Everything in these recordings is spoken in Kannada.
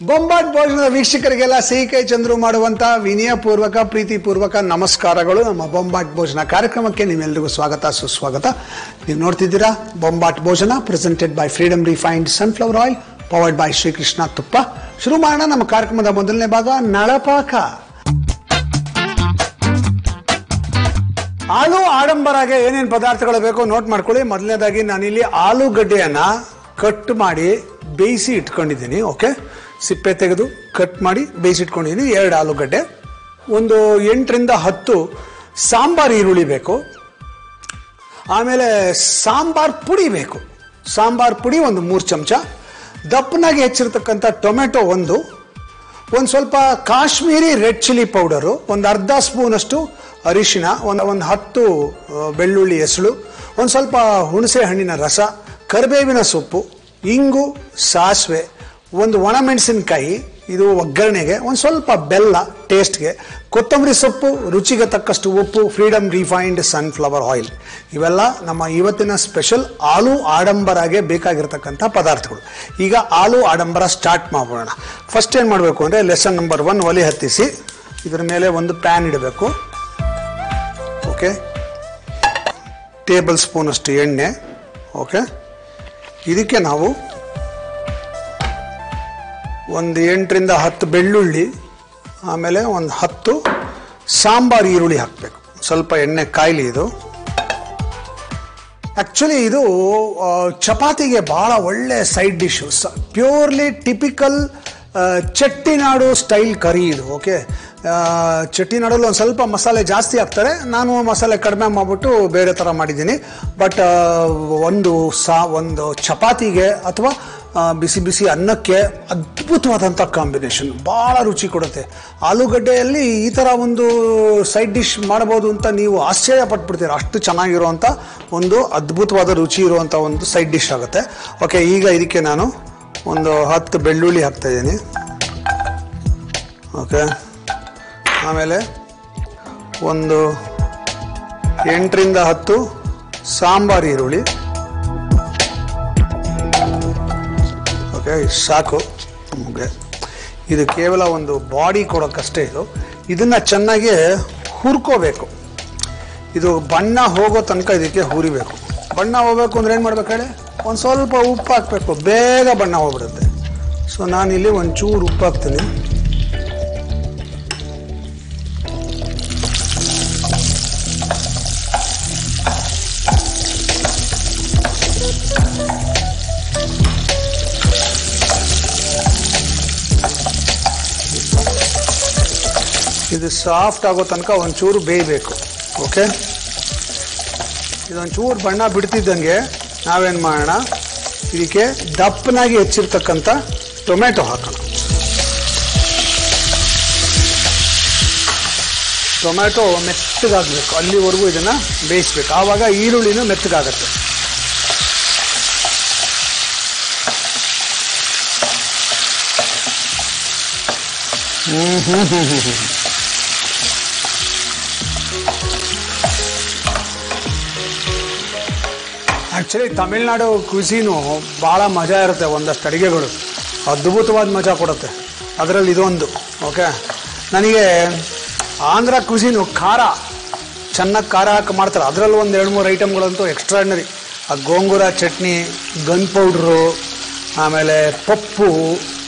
ಬೊಂಬಾಟ್ ಭೋಜನದ ವೀಕ್ಷಕರಿಗೆಲ್ಲ ಸಿಹಿ ಕೈ ಚಂದ್ರು ಮಾಡುವಂತ ವಿನಯಪೂರ್ವಕ, ಪ್ರೀತಿಪೂರ್ವಕ ನಮಸ್ಕಾರಗಳು ನಮ್ಮ ಬೊಂಬಾಟ್ ಭೋಜನ ಕಾರ್ಯಕ್ರಮಕ್ಕೆ. ನಿಮ್ಮೆಲ್ಲರಿಗೂ ಸ್ವಾಗತ, ಸುಸ್ವಾಗತ. ನೀವು ನೋಡ್ತಿದ್ದೀರಾ ಬೊಂಬಾಟ್ ಭೋಜನ presented by Freedom refined sunflower oil powered by Shrikrishna ತುಪ್ಪ. ಶುರು ಮಾಡೋಣ ನಮ್ಮ ಕಾರ್ಯಕ್ರಮದ ಮೊದಲನೇ ಭಾಗ, ನಳಪಾಕ. ಆಲೂ ಆಡಂಬರಾಗೆ ಏನೇನು ಪದಾರ್ಥಗಳು ಬೇಕೋ ನೋಟ್ ಮಾಡ್ಕೊಳ್ಳಿ. ಮೊದಲನೇದಾಗಿ ನಾನಿಲ್ಲಿ ಆಲೂಗಡ್ಡೆಯನ್ನ ಕಟ್ ಮಾಡಿ ಬೇಯಿಸಿ ಇಟ್ಕೊಂಡಿದ್ದೀನಿ, ಓಕೆ? ಸಿಪ್ಪೆ ತೆಗೆದು ಕಟ್ ಮಾಡಿ ಬೇಯಿಸಿಟ್ಕೊಂಡಿದ್ದೀನಿ ಎರಡು ಆಲೂಗಡ್ಡೆ. ಒಂದು ಎಂಟರಿಂದ ಹತ್ತು ಸಾಂಬಾರ್ ಈರುಳ್ಳಿ ಬೇಕು. ಆಮೇಲೆ ಸಾಂಬಾರ್ ಪುಡಿ ಬೇಕು. ಸಾಂಬಾರ್ ಪುಡಿ ಒಂದು ಮೂರು ಚಮಚ. ದಪ್ಪನಾಗಿ ಹೆಚ್ಚಿರ್ತಕ್ಕಂಥ ಟೊಮೆಟೊ ಒಂದು. ಒಂದು ಸ್ವಲ್ಪ ಕಾಶ್ಮೀರಿ ರೆಡ್ ಚಿಲ್ಲಿ ಪೌಡರು, ಒಂದು ಅರ್ಧ ಸ್ಪೂನಷ್ಟು ಅರಿಶಿನ ಒಂದು ಒಂದು ಹತ್ತು ಬೆಳ್ಳುಳ್ಳಿ ಹೆಸಳು, ಒಂದು ಸ್ವಲ್ಪ ಹುಣಸೆ ಹಣ್ಣಿನ ರಸ, ಕರಿಬೇವಿನ ಸೊಪ್ಪು, ಇಂಗು, ಸಾಸಿವೆ ಒಂದು ಒಣಮೆಣಸಿನಕಾಯಿ, ಇದು ಒಗ್ಗರಣೆಗೆ, ಒಂದು ಸ್ವಲ್ಪ ಬೆಲ್ಲ ಟೇಸ್ಟ್ಗೆ ಕೊತ್ತಂಬರಿ ಸೊಪ್ಪು, ರುಚಿಗೆ ತಕ್ಕಷ್ಟು ಉಪ್ಪು ಫ್ರೀಡಮ್ ರಿಫೈನ್ಡ್ ಸನ್ಫ್ಲವರ್ ಆಯಿಲ್ ಇವೆಲ್ಲ ನಮ್ಮ ಇವತ್ತಿನ ಸ್ಪೆಷಲ್ ಆಲೂ ಆಡಂಬರಾಗೆ ಬೇಕಾಗಿರ್ತಕ್ಕಂಥ ಪದಾರ್ಥಗಳು. ಈಗ ಆಲೂ ಆಡಂಬರ ಸ್ಟಾರ್ಟ್ ಮಾಡೋಣ. ಫಸ್ಟ್ ಏನು ಮಾಡಬೇಕು ಅಂದರೆ ಲೆಸನ್ ನಂಬರ್ ಒನ್ ಒಲೆ ಹತ್ತಿಸಿ, ಇದರ ಮೇಲೆ ಒಂದು ಪ್ಯಾನ್ ಇಡಬೇಕು. ಓಕೆ ಟೇಬಲ್ ಸ್ಪೂನಷ್ಟು ಎಣ್ಣೆ. ಓಕೆ ಇದಕ್ಕೆ ನಾವು ಒಂದು ಎಂಟರಿಂದ ಹತ್ತು ಬೆಳ್ಳುಳ್ಳಿ, ಆಮೇಲೆ ಒಂದು ಹತ್ತು ಸಾಂಬಾರ್ ಈರುಳ್ಳಿ ಹಾಕಬೇಕು. ಸ್ವಲ್ಪ ಎಣ್ಣೆ ಕಾಯಿಲಿ ಇದು. ಆ್ಯಕ್ಚುಲಿ ಇದು ಚಪಾತಿಗೆ ಭಾಳ ಒಳ್ಳೆ side dish purely typical Chettinad style curry ಇದು ಓಕೆ ಚಟ್ಟಿನಾಡಲ್ಲಿ ಒಂದು ಸ್ವಲ್ಪ ಮಸಾಲೆ ಜಾಸ್ತಿ ಹಾಕ್ತಾರೆ. ನಾನು ಮಸಾಲೆ ಕಡಿಮೆ ಮಾಡಿಬಿಟ್ಟು ಬೇರೆ ಥರ ಮಾಡಿದ್ದೀನಿ. ಬಟ್ ಒಂದು ಸಾ, ಒಂದು ಚಪಾತಿಗೆ ಅಥವಾ ಬಿಸಿ ಬಿಸಿ ಅನ್ನಕ್ಕೆ ಅದ್ಭುತವಾದಂಥ ಕಾಂಬಿನೇಷನ್ ಭಾಳ ರುಚಿ ಕೊಡುತ್ತೆ. ಆಲೂಗಡ್ಡೆಯಲ್ಲಿ ಈ ಥರ ಒಂದು ಸೈಡ್ ಡಿಶ್ ಮಾಡ್ಬೋದು ಅಂತ ನೀವು ಆಶ್ಚರ್ಯ ಪಟ್ಬಿಡ್ತೀರ. ಅಷ್ಟು ಚೆನ್ನಾಗಿರುವಂಥ ಒಂದು ಅದ್ಭುತವಾದ ರುಚಿ ಇರುವಂಥ ಒಂದು ಸೈಡ್ ಡಿಶ್ ಆಗುತ್ತೆ. ಓಕೆ ಈಗ ಇದಕ್ಕೆ ನಾನು ಒಂದು ಹತ್ತು ಬೆಳ್ಳುಳ್ಳಿ ಹಾಕ್ತಾಯಿದ್ದೀನಿ ಓಕೆ ಆಮೇಲೆ ಒಂದು ಎಂಟರಿಂದ ಹತ್ತು ಸಾಂಬಾರ್ ಈರುಳ್ಳಿ. ಓಕೆ ಸಾಕು. ನಮಗೆ ಇದು ಕೇವಲ ಒಂದು ಬಾಡಿ ಕೊಡೋಕ್ಕಷ್ಟೇ ಇದು. ಇದನ್ನು ಚೆನ್ನಾಗಿ ಹುರ್ಕೋಬೇಕು. ಇದು ಬಣ್ಣ ಹೋಗೋ ತನಕ ಇದಕ್ಕೆ ಹುರಿಬೇಕು. ಬಣ್ಣ ಹೋಗ್ಬೇಕು ಅಂದ್ರೆ ಏನು ಮಾಡ್ಬೇಕು ಹೇಳಿ? ಒಂದು ಸ್ವಲ್ಪ ಉಪ್ಪು ಹಾಕಬೇಕು. ಬೇಗ ಬಣ್ಣ ಹೋಗ್ಬಿಡುತ್ತೆ. ಸೊ ನಾನಿಲ್ಲಿ ಒಂಚೂರು ಉಪ್ಪು ಹಾಕ್ತೀನಿ. ಸಾಫ್ಟ್ ಆಗೋ ತನಕ ಒಂಚೂರು ಬೇಯಬೇಕು ಓಕೆ ಇದೊಂಚೂರು ಬಣ್ಣ ಬಿಡ್ತಿದ್ದಂಗೆ ನಾವೇನು ಮಾಡೋಣ? ಇದಕ್ಕೆ ದಪ್ಪನಾಗಿ ಹೆಚ್ಚಿರ್ತಕ್ಕಂಥ ಟೊಮೆಟೊ ಹಾಕೋಣ. ಟೊಮೆಟೊ ಮೆತ್ತಗಾಗಬೇಕು, ಅಲ್ಲಿವರೆಗೂ ಇದನ್ನು ಬೇಯಿಸ್ಬೇಕು. ಆವಾಗ ಈರುಳ್ಳಿನೂ ಮೆತ್ತಗಾಗತ್ತೆ. ಹ್ಞೂ ಹ್ಞೂ ಹ್ಞೂ ಹ್ಞೂ ಹ್ಮ್. ಆ್ಯಕ್ಚುಲಿ ತಮಿಳ್ನಾಡು ಕ್ವಿಸೀನು ಭಾಳ ಮಜಾ ಇರುತ್ತೆ ಒಂದಷ್ಟು ಅಡುಗೆಗಳು ಅದ್ಭುತವಾದ ಮಜಾ ಕೊಡುತ್ತೆ ಅದರಲ್ಲಿ ಇದೊಂದು ಓಕೆ ನನಗೆ ಆಂಧ್ರ ಕ್ವಿಸೀನು ಖಾರ ಚೆನ್ನಾಗಿ ಖಾರ ಹಾಕಿ ಮಾಡ್ತಾರೆ ಅದರಲ್ಲಿ ಒಂದು ಎರಡು ಮೂರು ಐಟಮ್ಗಳಂತೂ ಎಕ್ಸ್ಟ್ರಾಡ್ನರಿ ಆ ಗೋಂಗೂರ ಚಟ್ನಿ ಗನ್ ಪೌಡ್ರು ಆಮೇಲೆ ಪಪ್ಪು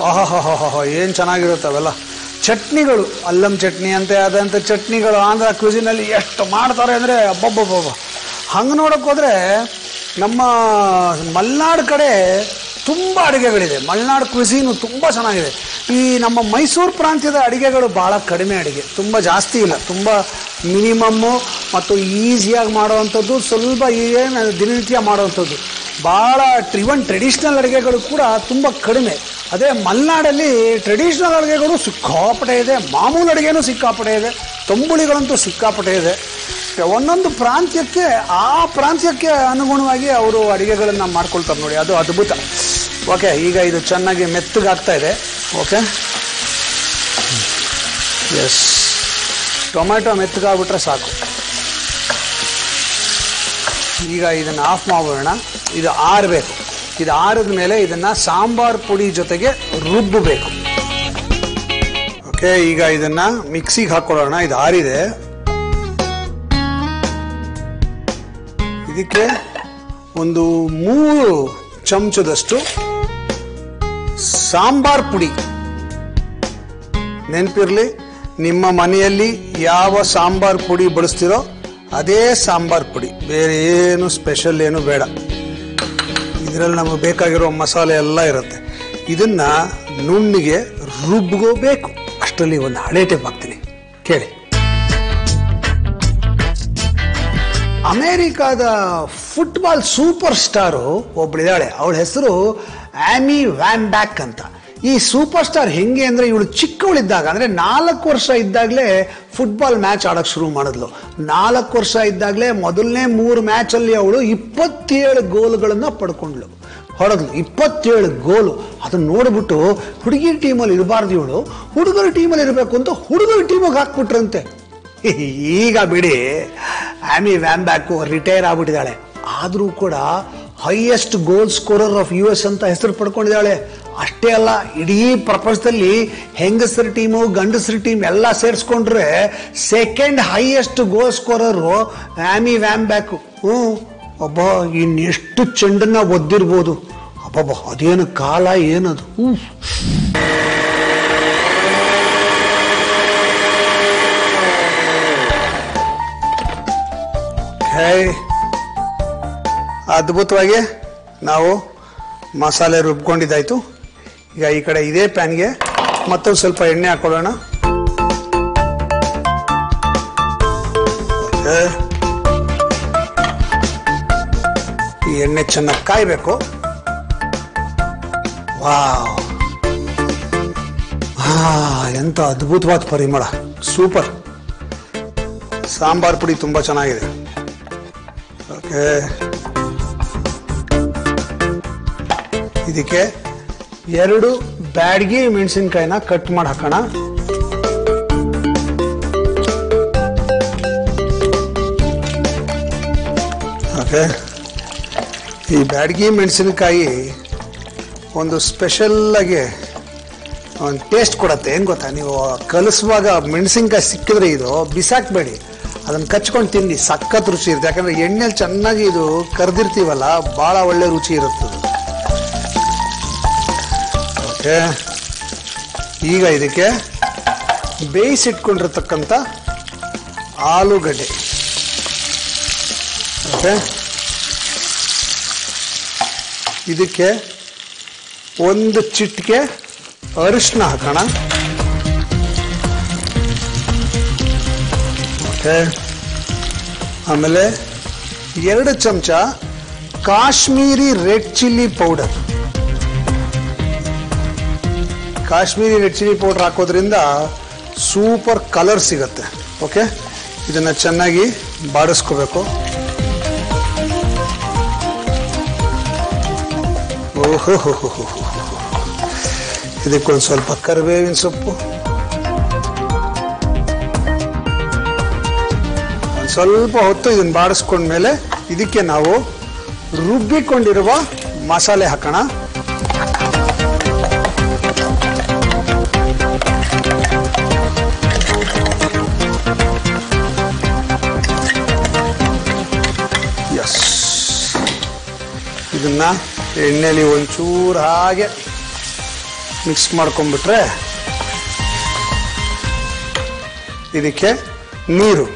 ಆಹಾಹಾಹಾಹ ಏನು ಚೆನ್ನಾಗಿರುತ್ತೆ ಅವೆಲ್ಲ ಚಟ್ನಿಗಳು ಅಲ್ಲಂ ಚಟ್ನಿ ಅಂತೆ ಆದಂಥ ಚಟ್ನಿಗಳು ಆಂಧ್ರ ಕ್ವಿಸಿನಲ್ಲಿ ಎಷ್ಟು ಮಾಡ್ತಾರೆ ಅಂದರೆ ಅಬ್ಬಬ್ಬಬ್ಬ ಹಂಗೆ ನೋಡೋಕೆ ಹೋದರೆ ನಮ್ಮ ಮಲೆನಾಡು ಕಡೆ ತುಂಬ ಅಡುಗೆಗಳಿದೆ. ಮಲೆನಾಡು ಕ್ವಿಸೀನು ತುಂಬ ಚೆನ್ನಾಗಿದೆ. ಈ ನಮ್ಮ ಮೈಸೂರು ಪ್ರಾಂತ್ಯದ ಅಡುಗೆಗಳು ಭಾಳ ಕಡಿಮೆ ಅಡುಗೆ. ತುಂಬ ಜಾಸ್ತಿ ಇಲ್ಲ. ತುಂಬ ಮಿನಿಮಮ್ಮು ಮತ್ತು ಈಸಿಯಾಗಿ ಮಾಡೋವಂಥದ್ದು, ಸ್ವಲ್ಪ ಏನು ದಿನನಿತ್ಯ ಮಾಡುವಂಥದ್ದು. ಭಾಳ ಇವನ್ ಟ್ರೆಡಿಷ್ನಲ್ ಅಡುಗೆಗಳು ಕೂಡ ತುಂಬ ಕಡಿಮೆ. ಅದೇ ಮಲೆನಾಡಲ್ಲಿ ಟ್ರೆಡಿಷ್ನಲ್ ಅಡುಗೆಗಳು ಸಿಕ್ಕಾಪಟ್ಟೆ ಇದೆ. ಮಾಮೂಲು ಅಡುಗೆನೂ ಸಿಕ್ಕಾಪಟ್ಟೆ ಇದೆ. ತಂಬುಳಿಗಳಂತೂ ಸಿಕ್ಕಾಪಟ್ಟೆ ಇದೆ. ಒಂದೊಂದು ಪ್ರಾಂತ್ಯಕ್ಕೆ ಆ ಪ್ರಾಂತ್ಯಕ್ಕೆ ಅನುಗುಣವಾಗಿ ಅವರು ಅಡುಗೆಗಳನ್ನು ಮಾಡ್ಕೊಳ್ತಾರೆ ನೋಡಿ. ಅದು ಅದ್ಭುತ. ಓಕೆ, ಈಗ ಇದು ಚೆನ್ನಾಗಿ ಮೆತ್ತಗಾಗ್ತಾ ಇದೆ. ಓಕೆ. ಎಸ್ ಟೊಮ್ಯಾಟೊ ಮೆತ್ತಗಾಗ್ಬಿಟ್ರೆ ಸಾಕು. ಈಗ ಇದನ್ನು ಆಫ್ ಮಾಡೋಣ ಇದು ಆರಬೇಕು. ಇದು ಆರಿದ ಮೇಲೆ ಇದನ್ನು ಸಾಂಬಾರ್ ಪುಡಿ ಜೊತೆಗೆ ರುಬ್ಬಬೇಕು ಓಕೆ, ಈಗ ಇದನ್ನ ಮಿಕ್ಸಿಗೆ ಹಾಕೊಳ್ಳೋಣ ಇದು ಆರಿದೆ. ಇದಕ್ಕೆ ಒಂದು ಮೂರು ಚಮಚದಷ್ಟು ಸಾಂಬಾರ್ ಪುಡಿ. ನೆನಪಿರ್ಲಿ, ನಿಮ್ಮ ಮನೆಯಲ್ಲಿ ಯಾವ ಸಾಂಬಾರ್ ಪುಡಿ ಬಳಸ್ತಿರೋ ಅದೇ ಸಾಂಬಾರ್ ಪುಡಿ. ಬೇರೆ ಏನು ಸ್ಪೆಷಲ್ ಏನು ಬೇಡ. ಇದರಲ್ಲಿ ನಮಗೆ ಬೇಕಾಗಿರೋ ಮಸಾಲೆ ಎಲ್ಲ ಇರುತ್ತೆ. ಇದನ್ನ ನುಣ್ಣಿಗೆ ರುಬ್ಗೋಬೇಕು ಅಷ್ಟರಲ್ಲಿ ಒಂದು ಹಳೆ ಟೇಪ್ ಹಾಕ್ತೀನಿ. ಕೇಳಿ. ಅಮೇರಿಕಾದ ಫುಟ್ಬಾಲ್ ಸೂಪರ್ ಸ್ಟಾರು ಒಬ್ಬಳಿದ್ದಾಳೆ ಅವಳ ಹೆಸರು ಆಮಿ ವ್ಯಾನ್ ಬ್ಯಾಕ್ ಅಂತ. ಈ ಸೂಪರ್ ಸ್ಟಾರ್ ಹೆಂಗೆ ಅಂದರೆ ಇವಳು ಚಿಕ್ಕವಳಿದ್ದಾಗ, ಅಂದರೆ ನಾಲ್ಕು ವರ್ಷ ಇದ್ದಾಗಲೇ ಫುಟ್ಬಾಲ್ ಮ್ಯಾಚ್ ಆಡೋಕ್ಕೆ ಶುರು ಮಾಡಿದ್ಲು. ನಾಲ್ಕು ವರ್ಷ ಇದ್ದಾಗಲೇ ಮೊದಲನೇ ಮೂರು ಮ್ಯಾಚಲ್ಲಿ ಅವಳು ಇಪ್ಪತ್ತೇಳು ಗೋಲುಗಳನ್ನು ಪಡ್ಕೊಂಡ್ಳು. ಹೊಡೆದ್ಲು. ಇಪ್ಪತ್ತೇಳು ಗೋಲು ಅದನ್ನು ನೋಡಿಬಿಟ್ಟು ಹುಡುಗಿ ಟೀಮಲ್ಲಿ ಇರಬಾರ್ದು ಇವಳು. ಹುಡುಗರ ಟೀಮಲ್ಲಿ ಇರಬೇಕು ಅಂತ ಹುಡುಗರ ಟೀಮಿಗೆ ಹಾಕ್ಬಿಟ್ರಂತೆ. ಈಗ ಬಿಡಿ. ಆಮಿ ವ್ಯಾನ್ ಬ್ಯಾಕು ರಿಟೈರ್ ಆಗ್ಬಿಟ್ಟಿದ್ದಾಳೆ. ಆದರೂ ಕೂಡ highest goal scorer of U S ಅಂತ ಹೆಸರು ಪಡ್ಕೊಂಡಿದ್ದಾಳೆ. ಅಷ್ಟೇ ಅಲ್ಲ, ಇಡೀ ಪ್ರಪಂಚದಲ್ಲಿ ಹೆಂಗಸರ ಟೀಮು ಗಂಡಸರ ಟೀಮ್ ಎಲ್ಲ ಸೇರಿಸ್ಕೊಂಡ್ರೆ second highest goal scorer Abby Wambach ಹ್ಞೂ. ಒಬ್ಬ ಇನ್ನೆಷ್ಟು ಚೆಂಡನ್ನ ಒದ್ದಿರ್ಬೋದು. ಅಬ್ಬಬ್ಬ, ಅದೇನು ಕಾಲ ಏನದು? ಹ್ಞೂ. ಹೇ ಅದ್ಭುತವಾಗಿ ನಾವು ಮಸಾಲೆ ರುಬ್ಕೊಂಡಿದ್ದಾಯಿತು. ಈಗ ಈ ಕಡೆ ಇದೇ ಪ್ಯಾನ್ಗೆ ಮತ್ತೊಂದು ಸ್ವಲ್ಪ ಎಣ್ಣೆ ಹಾಕೊಳ್ಳೋಣ. ಈ ಎಣ್ಣೆ ಚೆನ್ನಾಗಿ ಕಾಯಬೇಕು. ವಾವ್. ಹಾ ಎಂಥ ಅದ್ಭುತವಾದ ಪರಿಮಳ. ಸೂಪರ್. ಸಾಂಬಾರ್ ಪುಡಿ ತುಂಬಾ ಚೆನ್ನಾಗಿದೆ. ಇದಕ್ಕೆ ಎರಡು ಬ್ಯಾಡ್ಗಿ ಮೆಣಸಿನ್ಕಾಯಿನ ಕಟ್ ಮಾಡಿ ಹಾಕೋಣ. ಓಕೆ. ಈ ಬ್ಯಾಡ್ಗಿ ಮೆಣಸಿನ್ಕಾಯಿ ಒಂದು ಸ್ಪೆಷಲ್ಲಾಗಿ ಒಂದು ಟೇಸ್ಟ್ ಕೊಡತ್ತೆ. ಏನು ಗೊತ್ತಾ? ನೀವು ಕಲಿಸುವಾಗ ಮೆಣಸಿನ್ಕಾಯಿ ಸಿಕ್ಕಿದ್ರೆ ಇದು ಬಿಸಾಕ್ಬೇಡಿ. ಅದನ್ನ ಕಚ್ಕೊಂಡು ತಿನ್ನಿ. ಸಖತ್ ರುಚಿ ಇರುತ್ತೆ. ಯಾಕಂದ್ರೆ ಎಣ್ಣೆಲಿ ಚೆನ್ನಾಗಿ ಇದು ಕರ್ದಿರ್ತೀವಲ್ಲ ಬಹಳ ಒಳ್ಳೆ ರುಚಿ ಇರುತ್ತೆ. ಓಕೆ. ಈಗ ಇದಕ್ಕೆ ಬೇಯಿಸಿಟ್ಕೊಂಡಿರ್ತಕ್ಕಂಥ ಆಲೂಗಡ್ಡೆ. ಓಕೆ. ಇದಕ್ಕೆ ಒಂದು ಚಿಟಿಕೆ ಅರಿಶಿನ ಹಾಕೋಣ. ಓಕೆ. ಆಮೇಲೆ ಎರಡು ಚಮಚ Kashmiri red chilli powder. Kashmiri red chilli powder ಹಾಕೋದ್ರಿಂದ ಸೂಪರ್ ಕಲರ್ ಸಿಗತ್ತೆ. ಓಕೆ. ಇದನ್ನ ಚೆನ್ನಾಗಿ ಬಾಡಿಸ್ಕೋಬೇಕು. ಓಹೋ ಇದಕ್ಕೊಂದು ಸ್ವಲ್ಪ ಕರಿಬೇವಿನ ಸೊಪ್ಪು. ಸ್ವಲ್ಪ ಹೊತ್ತು ಇದನ್ನ ಬಾಡಿಸ್ಕೊಂಡ್ಮೇಲೆ ಇದಕ್ಕೆ ನಾವು ರುಬ್ಬಿಕೊಂಡಿರುವ ಮಸಾಲೆ ಹಾಕೋಣ. ಎಸ್ ಇದನ್ನ ಎಣ್ಣೆಲಿ ಒಂಚೂರು ಹಾಗೆ ಮಿಕ್ಸ್ ಮಾಡ್ಕೊಂಡ್ಬಿಟ್ರೆ ಇದಕ್ಕೆ ನೀರು.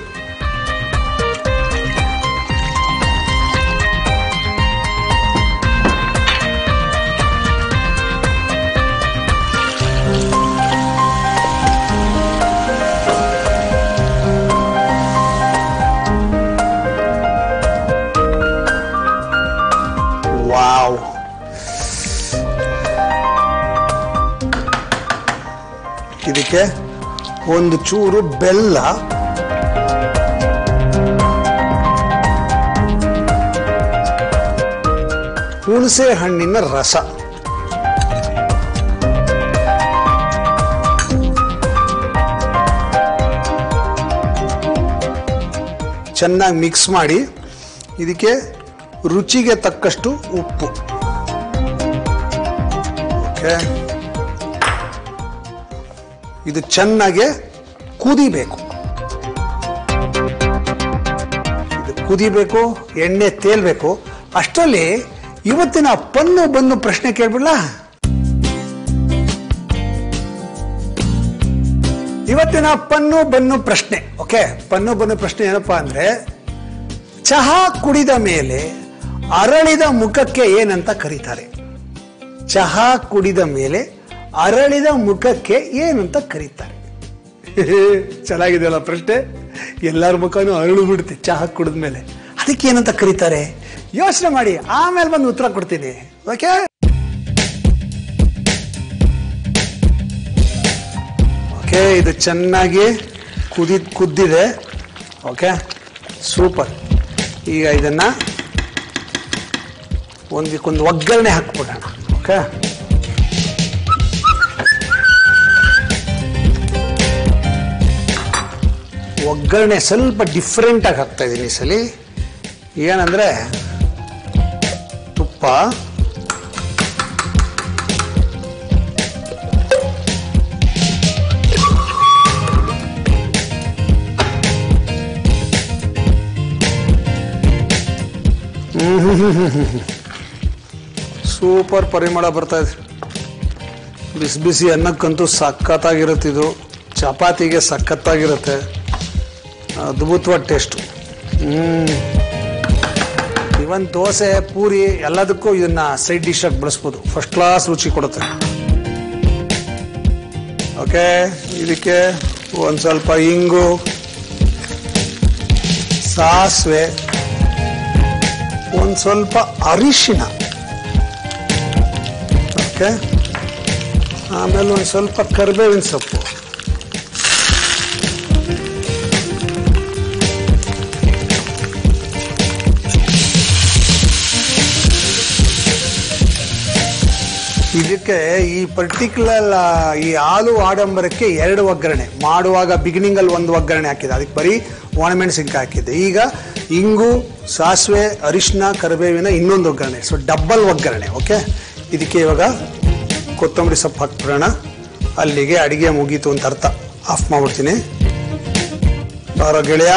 ಇದಕ್ಕೆ ಒಂದು ಚೂರು ಬೆಲ್ಲ. ಹುಣಸೆ ಹಣ್ಣಿನ ರಸ. ಚೆನ್ನಾಗಿ ಮಿಕ್ಸ್ ಮಾಡಿ ಇದಕ್ಕೆ ರುಚಿಗೆ ತಕ್ಕಷ್ಟು ಉಪ್ಪು. ಓಕೆ ಇದು ಚೆನ್ನಾಗೆ ಕುದಿಬೇಕು. ಇದು ಕುದಿಬೇಕು, ಎಣ್ಣೆ ತೇಲ್ಬೇಕು. ಅಷ್ಟರಲ್ಲಿ ಇವತ್ತಿನ ಪನ್ನು ಬನ್ನು ಪ್ರಶ್ನೆ ಕೇಳ್ಬಿಡ್ಲಾ? ಇವತ್ತಿನ ಪನ್ನು ಬನ್ನು ಪ್ರಶ್ನೆ, ಓಕೆ? ಪನ್ನು ಬನ್ನು ಪ್ರಶ್ನೆ ಏನಪ್ಪಾ ಅಂದ್ರೆ, ಚಹಾ ಕುಡಿದ ಮೇಲೆ ಅರಳಿದ ಮುಖಕ್ಕೆ ಏನಂತ ಕರೀತಾರೆ. ಚಹಾ ಕುಡಿದ ಮೇಲೆ ಅರಳಿದ ಮುಖಕ್ಕೆ ಏನಂತ ಕರೀತಾರೆ. ಚೆನ್ನಾಗಿದೆಯಲ್ಲ ಪ್ರಶ್ನೆ? ಎಲ್ಲರ ಮುಖನೂ ಅರಳು ಬಿಡುತ್ತೆ ಚಹಾ ಕುಡಿದ ಮೇಲೆ ಅದಕ್ಕೆ ಏನಂತ ಕರೀತಾರೆ? ಯೋಚನೆ ಮಾಡಿ, ಆಮೇಲೆ ಬಂದು ಉತ್ತರ ಕೊಡ್ತೀನಿ. ಓಕೆ? ಓಕೆ, ಇದು ಚೆನ್ನಾಗಿ ಕುದಿ, ಕುದ್ದಿದೆ. Okay, super. ಈಗ ಇದನ್ನ ಒಂದಕ್ಕೊಂದು ಒಗ್ಗರಣೆ ಹಾಕ್ಬಿಡೋಣ. ಓಕೆ? ಒಗ್ಗರಣೆ ಸ್ವಲ್ಪ ಡಿಫ್ರೆಂಟಾಗಿ ಹಾಕ್ತಾ ಇದ್ದೀನಿ ಈ ಸಲ. ಏನಂದ್ರೆ ತುಪ್ಪ. ಸೂಪರ್ ಪರಿಮಳ ಬರ್ತಾ ಇದೆ. ಬಿಸಿ ಬಿಸಿ ಅನ್ನಕ್ಕಂತೂ ಸಖತ್ತಾಗಿರುತ್ತೆ ಇದು. ಚಪಾತಿಗೆ ಸಖತ್ತಾಗಿರುತ್ತೆ. ಅದ್ಭುತವಾದ ಟೇಸ್ಟು. ಇವನ್ ದೋಸೆ, ಪೂರಿ ಎಲ್ಲದಕ್ಕೂ ಇದನ್ನ ಸೈಡ್ ಡಿಶ್ ಆಗಿ ಬಳಸ್ಬೋದು. ಫಸ್ಟ್ ಕ್ಲಾಸ್ ರುಚಿ ಕೊಡುತ್ತೆ. ಓಕೆ ಇದಕ್ಕೆ ಒಂದು ಸ್ವಲ್ಪ ಇಂಗು, ಸಾಸಿವೆ, ಒಂದು ಸ್ವಲ್ಪ ಅರಿಶಿನ ಓಕೆ ಆಮೇಲೆ ಒಂದು ಸ್ವಲ್ಪ ಕರಿಬೇವಿನ ಸೊಪ್ಪು. ಇದಕ್ಕೆ ಈ ಪರ್ಟಿಕ್ಯುಲರ್ ಈ ಹಾಲು ಆಡಂಬರಕ್ಕೆ ಎರಡು ಒಗ್ಗರಣೆ. ಮಾಡುವಾಗ ಬಿಗಿನಿಂಗ್ ಅಲ್ಲಿ ಒಂದು ಒಗ್ಗರಣೆ ಹಾಕಿದೆ ಅದಕ್ಕೆ ಬರೀ ಒಣಮೆಣಸಿನ್ಕಾಯಿ ಹಾಕಿದ್ದೆ. ಈಗ ಇಂಗು, ಸಾಸಿವೆ ಅರಿಶಿನ ಕರಿಬೇವಿನ ಇನ್ನೊಂದು ಒಗ್ಗರಣೆ. ಸೊ ಡಬ್ಬಲ್ ಒಗ್ಗರಣೆ ಓಕೆ ಇದಕ್ಕೆ ಇವಾಗ ಕೊತ್ತಂಬರಿ ಸೊಪ್ಪು ಹಾಕ್ಬಿಡೋಣ. ಅಲ್ಲಿಗೆ ಅಡಿಗೆ ಮುಗೀತು ಅಂತ ಅರ್ಥ. ಆಫ್ ಮಾಡ್ಬಿಡ್ತೀನಿ. ಬಾರೋ ಗೆಳೆಯ!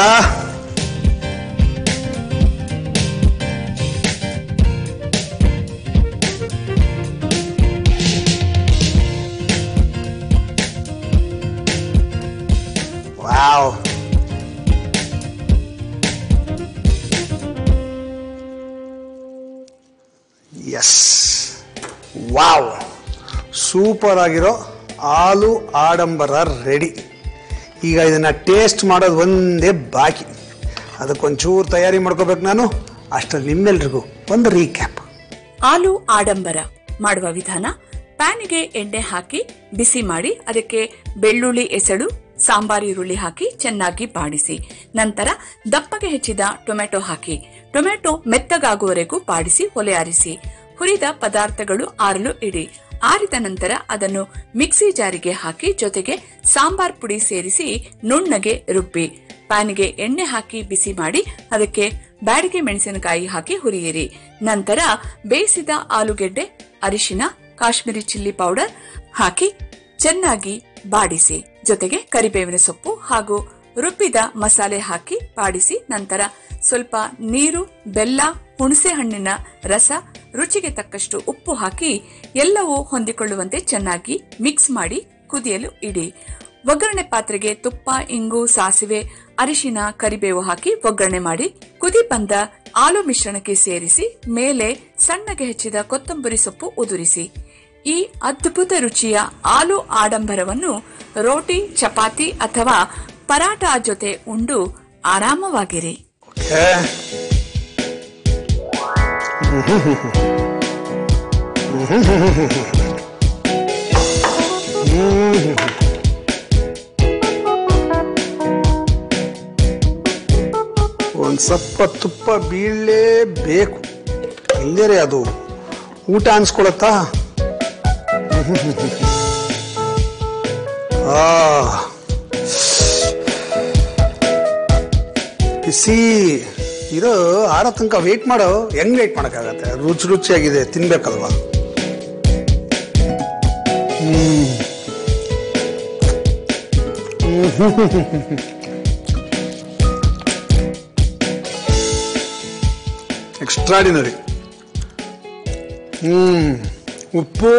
ಎಸ್ ವಾವ್ ಸೂಪರ್ ಆಗಿರೋ ಆಲು ಆಡಂಬರ ರೆಡಿ ಈಗ ಇದನ್ನು ಟೇಸ್ಟ್ ಮಾಡೋದು ಒಂದೇ ಬಾಕಿ. ಅದಕ್ಕೊಂಚೂರು ತಯಾರಿ ಮಾಡ್ಕೋಬೇಕು ನಾನು. ಅಷ್ಟು ನಿಮ್ಮೆಲ್ರಿಗೂ ಒಂದು ರೀಕ್ಯಾಪ್ ಆಲು ಆಡಂಬರ ಮಾಡುವ ವಿಧಾನ, ಪ್ಯಾನಿಗೆ ಎಣ್ಣೆ ಹಾಕಿ ಬಿಸಿ ಮಾಡಿ, ಅದಕ್ಕೆ ಬೆಳ್ಳುಳ್ಳಿ ಎಸಳು, ಸಾಂಬಾರ್ ಈರುಳ್ಳಿ ಹಾಕಿ ಚೆನ್ನಾಗಿ ಬಾಡಿಸಿ. ನಂತರ ದಪ್ಪಗೆ ಹೆಚ್ಚಿದ ಟೊಮೆಟೊ ಹಾಕಿ. ಟೊಮೆಟೊ ಮೆತ್ತಗಾಗುವವರೆಗೂ ಬಾಡಿಸಿ, ಒಲೆ ಆರಿಸಿ. ಹುರಿದ ಪದಾರ್ಥಗಳು ಆರಲು ಇಡಿ. ಆರಿದ ನಂತರ ಅದನ್ನು ಮಿಕ್ಸಿ ಜಾರಿಗೆ ಹಾಕಿ ಜೊತೆಗೆ ಸಾಂಬಾರ್ ಪುಡಿ ಸೇರಿಸಿ ನುಣ್ಣಗೆ ರುಬ್ಬಿ. ಪ್ಯಾನ್ಗೆ ಎಣ್ಣೆ ಹಾಕಿ ಬಿಸಿ ಮಾಡಿ ಅದಕ್ಕೆ ಬ್ಯಾಡಿಗೆ ಮೆಣಸಿನಕಾಯಿ ಹಾಕಿ ಹುರಿಯಿರಿ. ನಂತರ ಬೇಯಿಸಿದ ಆಲೂಗೆಡ್ಡೆ, ಅರಿಶಿನ, ಕಾಶ್ಮೀರಿ ಚಿಲ್ಲಿ ಪೌಡರ್ ಹಾಕಿ ಚೆನ್ನಾಗಿ ಬಾಡಿಸಿ. ಜೊತೆಗೆ ಕರಿಬೇವಿನ ಸೊಪ್ಪು ಹಾಗೂ ರುಬ್ಬಿದ ಮಸಾಲೆ ಹಾಕಿ ಬಾಡಿಸಿ. ನಂತರ ಸ್ವಲ್ಪ ನೀರು, ಬೆಲ್ಲ ಹುಣಸೆ ಹಣ್ಣಿನ ರಸ ರುಚಿಗೆ ತಕ್ಕಷ್ಟು ಉಪ್ಪು ಹಾಕಿ ಎಲ್ಲವೂ ಹೊಂದಿಕೊಳ್ಳುವಂತೆ ಚೆನ್ನಾಗಿ ಮಿಕ್ಸ್ ಮಾಡಿ ಕುದಿಯಲು ಇಡಿ. ಒಗ್ಗರಣೆ ಪಾತ್ರೆಗೆ ತುಪ್ಪ, ಇಂಗು, ಸಾಸಿವೆ, ಅರಿಶಿನ, ಕರಿಬೇವು ಹಾಕಿ ಒಗ್ಗರಣೆ ಮಾಡಿ ಕುದಿ ಬಂದ ಆಲೂ ಮಿಶ್ರಣಕ್ಕೆ ಸೇರಿಸಿ ಮೇಲೆ ಸಣ್ಣಗೆ ಹೆಚ್ಚಿದ ಕೊತ್ತಂಬರಿ ಸೊಪ್ಪು ಉದುರಿಸಿ. ಈ ಅದ್ಭುತ ರುಚಿಯ ಆಲೂ ಆಡಂಬರವನ್ನು ರೋಟಿ, ಚಪಾತಿ ಅಥವಾ ಪರಾಟ ಜೊತೆ ಉಂಡು ಆರಾಮವಾಗಿರಿ. ಒಂದು ಸ್ವಲ್ಪ ತುಪ್ಪ ಬೀಳಲೇಬೇಕು ಇಲ್ಲದೇ ಅದು ಊಟ ಅನ್ಸ್ಕೊಳತ್ತಾ? ಬಿಸಿ ಇರೋ ಆರ ತನಕ ವೇಟ್ ಮಾಡೋ, ಹೆಂಗ್ ವೇಟ್ ಮಾಡೋಕ್ಕಾಗತ್ತೆ? ರುಚಿ ರುಚಿಯಾಗಿದೆ, ತಿನ್ಬೇಕಲ್ವಾ? ಎಕ್ಸ್ಟ್ರಾ ಎಕ್ಸ್ಟ್ರಾಡಿನರಿ ಹ್ಮ್. ಉಪ್ಪು,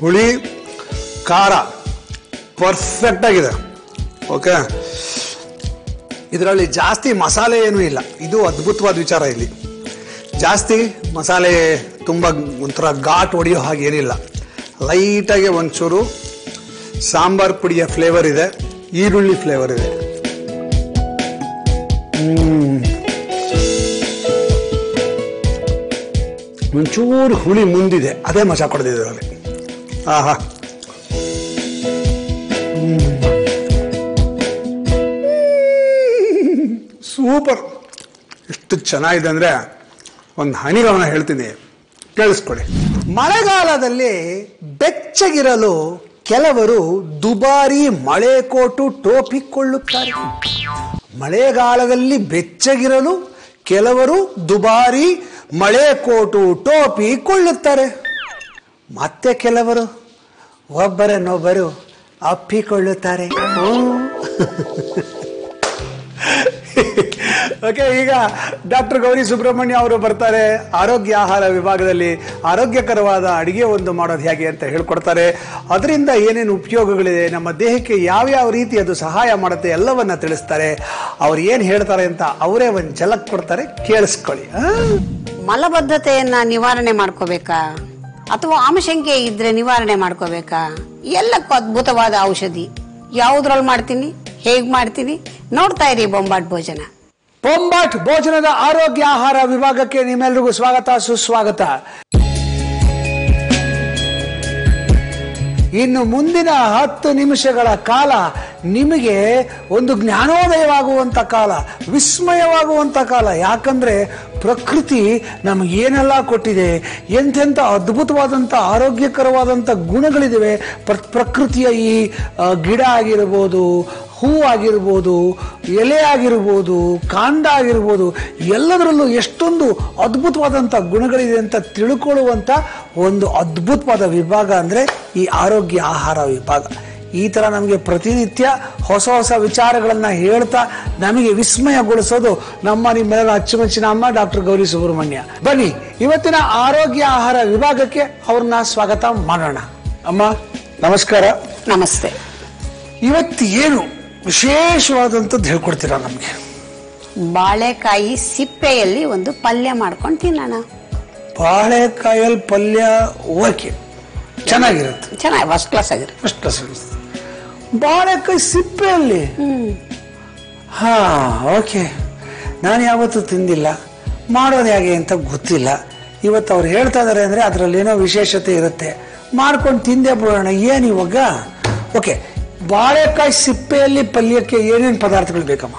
ಹುಳಿ, ಖಾರ. ಪರ್ಫೆಕ್ಟ್ ಆಗಿದೆ. ಓಕೆ ಇದರಲ್ಲಿ ಜಾಸ್ತಿ ಮಸಾಲೆ ಏನೂ ಇಲ್ಲ. ಇದು ಅದ್ಭುತವಾದ ವಿಚಾರ ಇಲ್ಲಿ. ಜಾಸ್ತಿ ಮಸಾಲೆ ತುಂಬ ಒಂಥರ ಘಾಟ್ ಹೊಡೆಯೋ ಹಾಗೆ ಏನಿಲ್ಲ. ಲೈಟಾಗಿ ಒಂಚೂರು ಸಾಂಬಾರ್ ಪುಡಿಯ ಫ್ಲೇವರ್ ಇದೆ. ಈರುಳ್ಳಿ ಫ್ಲೇವರ್ ಇದೆ. ಒಂಚೂರು ಹುಳಿ ಮುಂದಿದೆ. ಅದೇ ಮಜಾ ಕೊಡದಿದೆ ಅದರಲ್ಲಿ ಆಹಾ. ಸೂಪರ್ ಎಷ್ಟು ಚೆನ್ನಾಗಿದೆ ಅಂದರೆ ಒಂದು ಹನಿಗಳನ್ನ ಹೇಳ್ತೀನಿ. ಕೇಳಿಸ್ಕೊಳ್ಳಿ. ಮಳೆಗಾಲದಲ್ಲಿ ಬೆಚ್ಚಗಿರಲು ಕೆಲವರು ದುಬಾರಿ ಮಳೆಕೋಟು ಟೋಪಿ ಕೊಳ್ಳುತ್ತಾರೆ ಮಳೆಗಾಲದಲ್ಲಿ ಬೆಚ್ಚಗಿರಲು ಕೆಲವರು ದುಬಾರಿ ಮಳೆಕೋಟು ಟೋಪಿ ಕೊಳ್ಳುತ್ತಾರೆ ಮತ್ತೆ ಕೆಲವರು ಒಬ್ಬರನ್ನೊಬ್ಬರು ಅಪ್ಪಿಕೊಳ್ಳುತ್ತಾರೆ. ಓಕೆ ಈಗ ಡಾಕ್ಟರ್ ಗೌರಿ ಸುಬ್ರಹ್ಮಣ್ಯ ಅವರು ಬರ್ತಾರೆ. ಆರೋಗ್ಯ ಆಹಾರ ವಿಭಾಗದಲ್ಲಿ ಆರೋಗ್ಯಕರವಾದ ಅಡಿಗೆ ಒಂದು ಮಾಡೋದು ಹೇಗೆ ಅಂತ ಹೇಳ್ಕೊಡ್ತಾರೆ. ಅದರಿಂದ ಏನೇನು ಉಪಯೋಗಗಳಿದೆ, ನಮ್ಮ ದೇಹಕ್ಕೆ ಯಾವ್ಯಾವ ರೀತಿ ಅದು ಸಹಾಯ ಮಾಡುತ್ತೆ ಎಲ್ಲವನ್ನ ತಿಳಿಸ್ತಾರೆ. ಅವ್ರು ಏನು ಹೇಳ್ತಾರೆ ಅಂತ ಅವರೇ ಒಂದು ಝಲಕ್ ಕೊಡ್ತಾರೆ, ಕೇಳಿಸ್ಕೊಳ್ಳಿ? ಮಲಬದ್ಧತೆಯನ್ನ ನಿವಾರಣೆ ಮಾಡ್ಕೋಬೇಕಾ? ಅಥವಾ ಆಮಶಂಕೆ ಇದ್ರೆ ನಿವಾರಣೆ ಮಾಡ್ಕೋಬೇಕಾ? ಎಲ್ಲಕ್ಕೂ ಅದ್ಭುತವಾದ ಔಷಧಿ. ಯಾವುದ್ರಲ್ಲಿ ಮಾಡ್ತೀನಿ? ಹೇಗ್ ಮಾಡ್ತೀವಿ? ನೋಡ್ತಾ ಇರಿ ಬೊಂಬಾಟ್ ಭೋಜನ. ಬೊಂಬಾಟ್ ಭೋಜನದ ಆರೋಗ್ಯ ಆಹಾರ ವಿಭಾಗಕ್ಕೆ ನಿಮ್ಮೆಲ್ಲರಿಗೂ ಸ್ವಾಗತ, ಸುಸ್ವಾಗತ. ಇನ್ನು ಮುಂದಿನ ಹತ್ತು ನಿಮಿಷಗಳ ಕಾಲ ನಿಮಗೆ ಒಂದು ಜ್ಞಾನೋದಯವಾಗುವಂಥ ಕಾಲ ವಿಸ್ಮಯವಾಗುವಂಥ ಕಾಲ. ಯಾಕಂದರೆ ಪ್ರಕೃತಿ ನಮಗೇನೆಲ್ಲ ಕೊಟ್ಟಿದೆ, ಎಂಥೆಂಥ ಅದ್ಭುತವಾದಂಥ ಆರೋಗ್ಯಕರವಾದಂಥ ಗುಣಗಳಿದ್ದಾವೆ ಪ್ರ- ಪ್ರಕೃತಿಯ ಈ ಗಿಡ ಆಗಿರ್ಬೋದು ಹೂ ಆಗಿರ್ಬೋದು ಎಲೆ ಆಗಿರ್ಬೋದು ಕಾಂಡ ಆಗಿರ್ಬೋದು ಎಲ್ಲದರಲ್ಲೂ ಎಷ್ಟೊಂದು ಅದ್ಭುತವಾದಂಥ ಗುಣಗಳಿದೆ ಅಂತ ತಿಳ್ಕೊಳ್ಳುವಂಥ ಒಂದು ಅದ್ಭುತವಾದ ವಿಭಾಗ ಅಂದರೆ ಈ ಆರೋಗ್ಯ ಆಹಾರ ವಿಭಾಗ. ಈ ಥರ ನಮಗೆ ಪ್ರತಿನಿತ್ಯ ಹೊಸ ಹೊಸ ವಿಚಾರಗಳನ್ನು ಹೇಳ್ತಾ ನಮಗೆ ವಿಸ್ಮಯಗೊಳಿಸೋದು ನಮ್ಮ ನಿಮ್ಮೆಲ್ಲರ ಅಚ್ಚುಮೆಚ್ಚಿನ ಅಮ್ಮ ಡಾಕ್ಟರ್ ಗೌರಿ ಸುಬ್ರಹ್ಮಣ್ಯ. ಬನ್ನಿ ಇವತ್ತಿನ ಆರೋಗ್ಯ ಆಹಾರ ವಿಭಾಗಕ್ಕೆ ಅವ್ರನ್ನ ಸ್ವಾಗತ ಮಾಡೋಣ. ಅಮ್ಮ ನಮಸ್ಕಾರ. ನಮಸ್ತೆ. ಇವತ್ತು ಏನು ವಿಶೇಷವಾದಂಥದ್ದು ಹೇಳ್ಕೊಡ್ತೀರಾ ನಮಗೆ? ಬಾಳೆಕಾಯಿ ಸಿಪ್ಪೆಯಲ್ಲಿ ಒಂದು ಪಲ್ಯ ಮಾಡ್ಕೊಂಡು ತಿನ್ನೋಣ. ಬಾಳೆಕಾಯಲ್ಲಿ ಪಲ್ಯ ಓಕೆ. ಚೆನ್ನಾಗಿರುತ್ತೆ. ಚೆನ್ನಾಗಿ ಫಸ್ಟ್ ಕ್ಲಾಸ್ ಆಗಿರುತ್ತೆ. ಫಸ್ಟ್ ಕ್ಲಾಸ್ ಆಗಿರುತ್ತೆ. ಬಾಳೆಕಾಯಿ ಸಿಪ್ಪೆಯಲ್ಲಿ? ಹಾ ಓಕೆ. ನಾನು ಯಾವತ್ತೂ ತಿಂದಿಲ್ಲ. ಮಾಡೋದು ಹೇಗೆ ಅಂತ ಗೊತ್ತಿಲ್ಲ. ಇವತ್ತು ಅವ್ರು ಹೇಳ್ತಾ ಇದಾರೆ ಅಂದರೆ ಅದರಲ್ಲಿ ಏನೋ ವಿಶೇಷತೆ ಇರುತ್ತೆ. ಮಾಡ್ಕೊಂಡು ತಿಂದೇ ಬಿಡೋಣ. ಏನು ಇವಾಗ? ಓಕೆ. ಬಾಳೆಕಾಯಿ ಸಿಪ್ಪೆಯಲ್ಲಿ ಪಲ್ಯಕ್ಕೆ ಏನೇನು ಪದಾರ್ಥಗಳು ಬೇಕಮ್ಮ?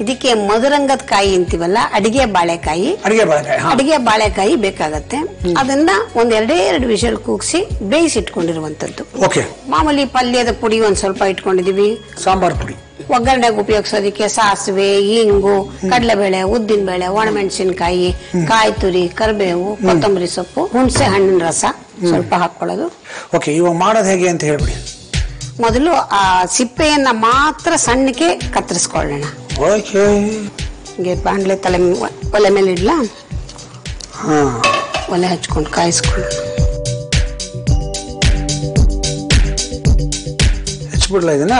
ಇದಕ್ಕೆ ಮಧುರಂಗದ ಕಾಯಿ ಅಂತೀವಲ್ಲ ಅಡಿಗೆ ಬಾಳೆಕಾಯಿ. ಅಡಿಗೆ ಬಾಳೆಕಾಯಿ ಹಾಂ. ಅಡಿಗೆ ಬಾಳೆಕಾಯಿ ಬೇಕಾಗತ್ತೆ. ಅದನ್ನ ಒಂದ್ ಎರಡೇ ಎರಡು ವಿಷಲ್ ಕೂಗಿಸಿ ಬೇಯಿಸಿಟ್ಕೊಂಡಿರುವಂತದ್ದು. ಓಕೆ. ಮಾಮೂಲಿ ಪಲ್ಯದ ಪುಡಿ ಒಂದ್ ಸ್ವಲ್ಪ ಇಟ್ಕೊಂಡಿದೀವಿ. ಸಾಂಬಾರ್ ಪುಡಿ. ಒಗ್ಗರಣೆಗೆ ಉಪಯೋಗಿಸೋದಕ್ಕೆ ಸಾಸಿವೆ ಇಂಗು ಕಡಲೆಬೇಳೆ ಉದ್ದಿನಬೇಳೆ ಒಣಮೆಣಸಿನಕಾಯಿ ಕಾಯಿ ತುರಿ ಕರಿಬೇವು ಕೊತ್ತಂಬರಿ ಸೊಪ್ಪು ಹುಣಸೆ ಹಣ್ಣಿನ ರಸ ಸ್ವಲ್ಪ ಹಾಕೊಳ್ಳೋದು. ಓಕೆ ಇವಾಗ ಮಾಡೋದು ಹೇಗೆ ಅಂತ ಹೇಳ್ಬಿಡಿ. ಮೊದಲು ಆ ಸಿಪ್ಪೆಯನ್ನ ಮಾತ್ರ ಸಣ್ಣಕ್ಕೆ ಕತ್ತರಿಸ್ಕೊಳ್ಳೋಣ. ಓಕೆ. ಹಿಂಗೆ ಬಾಂಡ್ಲೆ ತಲೆ ಒಲೆ ಮೇಲೆ ಇಡ್ಲಾ? ಹಾಂ. ಒಲೆ ಹಚ್ಕೊಂಡು ಕಾಯಿಸ್ಕೊಂಡು ಹಚ್ಬಿಡ್ಲ ಇದನ್ನ?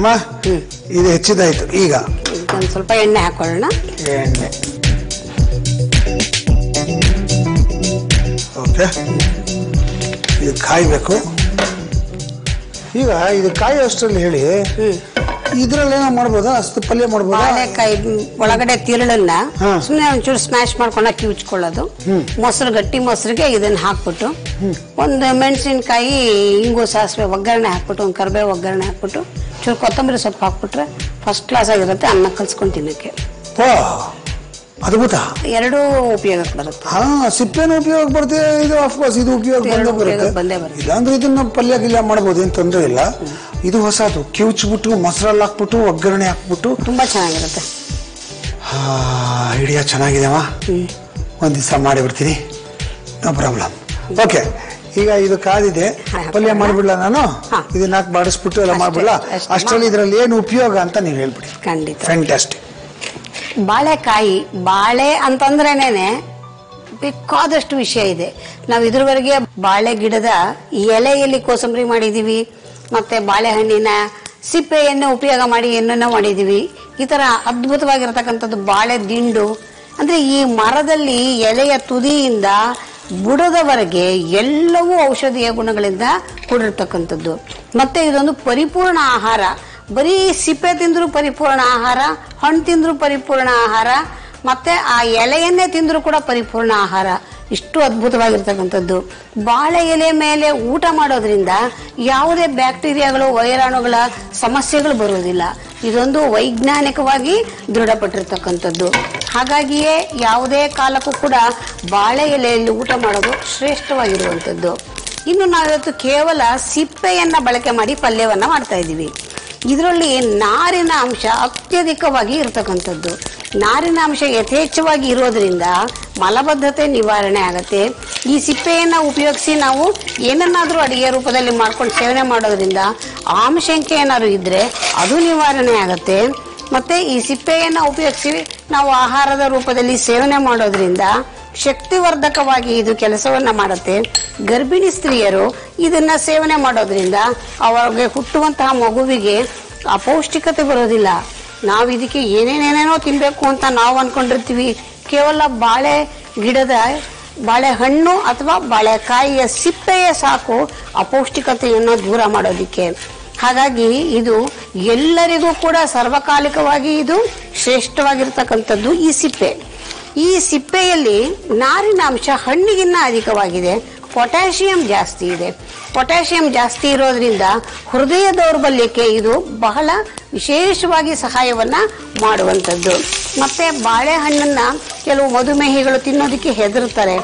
ಅಮ್ಮ ಇದು ಹೆಚ್ಚಿದಾಯ್ತು. ಈಗ. ಒಂದು ಸ್ವಲ್ಪ ಎಣ್ಣೆ ಹಾಕೊಳ್ಳೋಣ. ಎಣ್ಣೆ. ಓಕೆ. ಇದು ಕಾಯ್ಬೇಕು. ಈಗ ಇದು ಕಾಯಿ ಅಷ್ಟರಲ್ಲಿ ಹೇಳಿ ಇದ್ರಲ್ಲಿ ಏನೋ ಮಾಡ್ಬೋದಾ? ಅಷ್ಟು ಪಲ್ಯ ಮಾಡ್ಬೋದು? ಬಾಳೆಕಾಯಿ ಒಳಗಡೆ ತಿರುಳನ್ನ. ಸುಮ್ಮನೆ ಒಂಚೂರು ಸ್ಮ್ಯಾಶ್ ಮಾಡ್ಕೊಂಡು ಕಿವುಚ್ಕೊಳ್ಳೋದು. ಮೊಸರು ಗಟ್ಟಿ ಮೊಸರಿಗೆ ಇದನ್ನ ಹಾಕ್ಬಿಟ್ಟು ಒಂದು ಮೆಣಸಿನಕಾಯಿ ಇಂಗು ಸಾಸಿವೆ ಒಗ್ಗರಣೆ ಹಾಕ್ಬಿಟ್ಟು ಒಂದು ಕರಿಬೇವು ಒಗ್ಗರಣೆ ಹಾಕ್ಬಿಟ್ಟು ಚೂರು ಕೊತ್ತಂಬರಿ ಸೊಪ್ಪು ಹಾಕ್ಬಿಟ್ರೆ ಫಸ್ಟ್ ಕ್ಲಾಸ್ ಆಗಿರುತ್ತೆ ಅನ್ನ ಕಲ್ಸ್ಕೊಂಡು ತಿನ್ನಕ್ಕೆ. ಅದ್ಭುತ. ಎರಡೂ ಉಪಯೋಗಕ್ಕೆ ಬರುತ್ತೆ. ಹಾ ಸಿಪ್ಪೆನೂ ಉಪಯೋಗ ಬರುತ್ತೆ ಇದು ಅಫ್ಕೋರ್ಸ್ ಇದು ಉಪಯೋಗ ಬಂದೇ ಬರುತ್ತೆ. ಇಲ್ಲಾಂದ್ರೆ ಇದನ್ನ ಪಲ್ಯ ಗಿಲ್ಯ ಮಾಡ್ಬೋದು ಏನ್ ತೊಂದರೆ ಇಲ್ಲ. ಇದು ಹೊಸದು ಕಿವುಚ್ಬಿಟ್ಟು ಮೊಸರಲ್ಲಿ ಹಾಕ್ಬಿಟ್ಟು ಒಗ್ಗರಣೆ ಹಾಕ್ಬಿಟ್ಟು. ತುಂಬಾ ಚೆನ್ನಾಗಿರುತ್ತೆ. ಐಡಿಯಾ ಚೆನ್ನಾಗಿದೆಮ್ಮ ಒಂದ್ ದಿವಸ ಮಾಡಿಬಿಡ್ತೀನಿ ನೋ ಪ್ರಾಬ್ಲಮ್. ಓಕೆ ಈಗ ಇದು ಕಾದಿದೆ. ಪಲ್ಯ ಮಾಡ್ಬಿಡ್ಲಾ ನಾನು. ಇದನ್ನ ಹಾಕಿ ಬಾಡಿಸ್ಬಿಟ್ಟು ಎಲ್ಲ ಮಾಡಿಬಿಡ್ಲಾ ಮಾಡ್ಬಿಡ್ಲಾ? ಅಷ್ಟೇ. ಅಷ್ಟರಲ್ಲಿ ಇದ್ರಲ್ಲಿ ಏನು ಉಪಯೋಗ ಅಂತ ನೀವು ಹೇಳ್ಬಿಡಿ. ಖಂಡಿತ. ಫ್ಯಾಂಟಾಸ್ಟಿಕ್ ಬಾಳೆಕಾಯಿ, ಬಾಳೆ ಅಂತಂದ್ರೇನೆ ಬೇಕಾದಷ್ಟು ವಿಷಯ ಇದೆ. ನಾವು ಇದ್ರವರೆಗೆ ಬಾಳೆ ಗಿಡದ ಎಲೆಯಲ್ಲಿ ಕೋಸಂಬರಿ ಮಾಡಿದೀವಿ, ಮತ್ತೆ ಬಾಳೆಹಣ್ಣಿನ ಸಿಪ್ಪೆಯನ್ನು ಉಪಯೋಗ ಮಾಡಿ ಏನನ್ನ ಮಾಡಿದೀವಿ. ಈ ಥರ ಅದ್ಭುತವಾಗಿರತಕ್ಕಂಥದ್ದು ಬಾಳೆ ದಿಂಡು. ಅಂದ್ರೆ ಈ ಮರದಲ್ಲಿ ಎಲೆಯ ತುದಿಯಿಂದ ಬುಡದವರೆಗೆ ಎಲ್ಲವೂ ಔಷಧೀಯ ಗುಣಗಳಿಂದ ಕೂಡಿರ್ತಕ್ಕಂಥದ್ದು. ಮತ್ತೆ ಇದೊಂದು ಪರಿಪೂರ್ಣ ಆಹಾರ. ಬರೀ ಸಿಪ್ಪೆ ತಿಂದರೂ ಪರಿಪೂರ್ಣ ಆಹಾರ, ಹಣ್ಣು ತಿಂದರೂ ಪರಿಪೂರ್ಣ ಆಹಾರ, ಮತ್ತೆ ಆ ಎಲೆಯನ್ನೇ ತಿಂದರೂ ಕೂಡ ಪರಿಪೂರ್ಣ ಆಹಾರ. ಇಷ್ಟು ಅದ್ಭುತವಾಗಿರ್ತಕ್ಕಂಥದ್ದು. ಬಾಳೆ ಎಲೆ ಮೇಲೆ ಊಟ ಮಾಡೋದ್ರಿಂದ ಯಾವುದೇ ಬ್ಯಾಕ್ಟೀರಿಯಾಗಳು, ವೈರಾಣುಗಳ ಸಮಸ್ಯೆಗಳು ಬರುವುದಿಲ್ಲ. ಇದೊಂದು ವೈಜ್ಞಾನಿಕವಾಗಿ ದೃಢಪಟ್ಟಿರ್ತಕ್ಕಂಥದ್ದು. ಹಾಗಾಗಿಯೇ ಯಾವುದೇ ಕಾಲಕ್ಕೂ ಕೂಡ ಬಾಳೆ ಎಲೆಯಲ್ಲಿ ಊಟ ಮಾಡೋದು ಶ್ರೇಷ್ಠವಾಗಿರುವಂಥದ್ದು. ಇನ್ನು ನಾವಿವತ್ತು ಕೇವಲ ಸಿಪ್ಪೆಯನ್ನು ಬಳಕೆ ಮಾಡಿ ಪಲ್ಯವನ್ನು ಮಾಡ್ತಾ ಇದ್ದೀವಿ. ಇದರಲ್ಲಿ ನಾರಿನ ಅಂಶ ಅತ್ಯಧಿಕವಾಗಿ ಇರತಕ್ಕಂಥದ್ದು. ನಾರಿನ ಅಂಶ ಯಥೇಚ್ಛವಾಗಿ ಇರೋದ್ರಿಂದ ಮಲಬದ್ಧತೆ ನಿವಾರಣೆ ಆಗುತ್ತೆ. ಈ ಸಿಪ್ಪೆಯನ್ನು ಉಪಯೋಗಿಸಿ ನಾವು ಏನನ್ನಾದರೂ ಅಡುಗೆ ರೂಪದಲ್ಲಿ ಮಾಡ್ಕೊಂಡು ಸೇವನೆ ಮಾಡೋದ್ರಿಂದ ಆಮಶಂಕೆ ಏನಾದರೂ ಇದ್ದರೆ ಅದು ನಿವಾರಣೆ ಆಗುತ್ತೆ. ಮತ್ತು ಈ ಸಿಪ್ಪೆಯನ್ನು ಉಪಯೋಗಿಸಿ ನಾವು ಆಹಾರದ ರೂಪದಲ್ಲಿ ಸೇವನೆ ಮಾಡೋದ್ರಿಂದ ಶಕ್ತಿವರ್ಧಕವಾಗಿ ಇದು ಕೆಲಸವನ್ನ ಮಾಡುತ್ತೆ. ಗರ್ಭಿಣಿ ಸ್ತ್ರೀಯರು ಇದನ್ನ ಸೇವನೆ ಮಾಡೋದ್ರಿಂದ ಅವರಿಗೆ ಹುಟ್ಟುವಂತಹ ಮಗುವಿಗೆ ಅಪೌಷ್ಟಿಕತೆ ಬರೋದಿಲ್ಲ. ನಾವು ಇದಕ್ಕೆ ಏನೇನೇನೇನೋ ತಿನ್ಬೇಕು ಅಂತ ನಾವು ಅನ್ಕೊಂಡಿರ್ತೀವಿ. ಕೇವಲ ಬಾಳೆ ಗಿಡದ ಬಾಳೆಹಣ್ಣು ಅಥವಾ ಬಾಳೆಕಾಯಿಯ ಸಿಪ್ಪೆಯೇ ಸಾಕು ಅಪೌಷ್ಟಿಕತೆಯನ್ನು ದೂರ ಮಾಡೋದಿಕ್ಕೆ. ಹಾಗಾಗಿ ಇದು ಎಲ್ಲರಿಗೂ ಕೂಡ ಸರ್ವಕಾಲಿಕವಾಗಿ ಇದು ಶ್ರೇಷ್ಠವಾಗಿರ್ತಕ್ಕಂಥದ್ದು ಈ ಸಿಪ್ಪೆ. ಈ ಸಿಪ್ಪೆಯಲ್ಲಿ ನಾರಿನ ಅಂಶ ಹಣ್ಣಿಗಿನ್ನ ಅಧಿಕವಾಗಿದೆ. ಪೊಟ್ಯಾಷಿಯಂ ಜಾಸ್ತಿ ಇದೆ. ಪೊಟ್ಯಾಷಿಯಂ ಜಾಸ್ತಿ ಇರೋದ್ರಿಂದ ಹೃದಯ ದೌರ್ಬಲ್ಯಕ್ಕೆ ಇದು ಬಹಳ ವಿಶೇಷವಾಗಿ ಸಹಾಯವನ್ನ ಮಾಡುವಂಥದ್ದು. ಮತ್ತೆ ಬಾಳೆಹಣ್ಣನ್ನ ಕೆಲವು ಮಧುಮೇಹಿಗಳು ತಿನ್ನೋದಕ್ಕೆ ಹೆದರ್ತಾರೆ.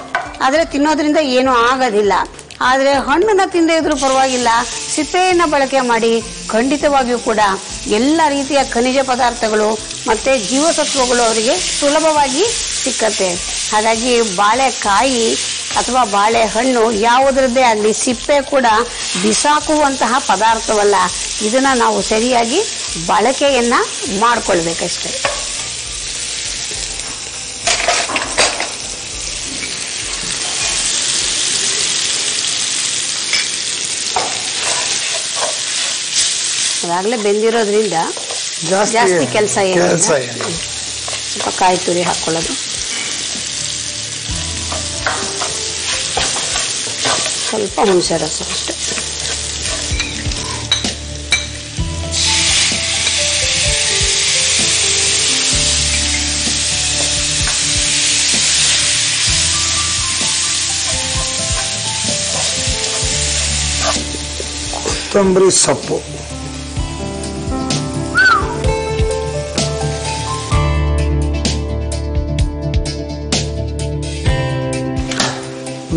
ಆದರೆ ತಿನ್ನೋದ್ರಿಂದ ಏನೂ ಆಗೋದಿಲ್ಲ. ಆದರೆ ಹಣ್ಣನ್ನ ತಿಂದೇ ಇದ್ರೂ ಪರವಾಗಿಲ್ಲ, ಸಿಪ್ಪೆಯನ್ನ ಬಳಕೆ ಮಾಡಿ ಖಂಡಿತವಾಗಿಯೂ ಕೂಡ ಎಲ್ಲ ರೀತಿಯ ಖನಿಜ ಪದಾರ್ಥಗಳು ಮತ್ತೆ ಜೀವಸತ್ವಗಳು ಅವರಿಗೆ ಸುಲಭವಾಗಿ ಸಿಕ್ಕತ್ತೆ. ಹಾಗಾಗಿ ಬಾಳೆಕಾಯಿ ಅಥವಾ ಬಾಳೆಹಣ್ಣು ಯಾವುದ್ರದ್ದೇ ಆಗಲಿ ಸಿಪ್ಪೆ ಕೂಡ ಬಿಸಾಕುವಂತಹ ಪದಾರ್ಥವಲ್ಲ. ಇದನ್ನ ನಾವು ಸರಿಯಾಗಿ ಬಳಕೆಯನ್ನ ಮಾಡಿಕೊಳ್ಬೇಕಷ್ಟೆ. ಅದಾಗಲೇ ಬೆಂದಿರೋದ್ರಿಂದ ಜಾಸ್ತಿ ಕೆಲಸ ಏನು ಸ್ವಲ್ಪ ಕಾಯಿ ತುರಿ ಹಾಕ್ಕೊಳ್ಳೋದು ಸ್ವಲ್ಪ ಹುಣಸೆ ರಸ ಅಷ್ಟೆ ಕೊತ್ತಂಬರಿ ಸೊಪ್ಪು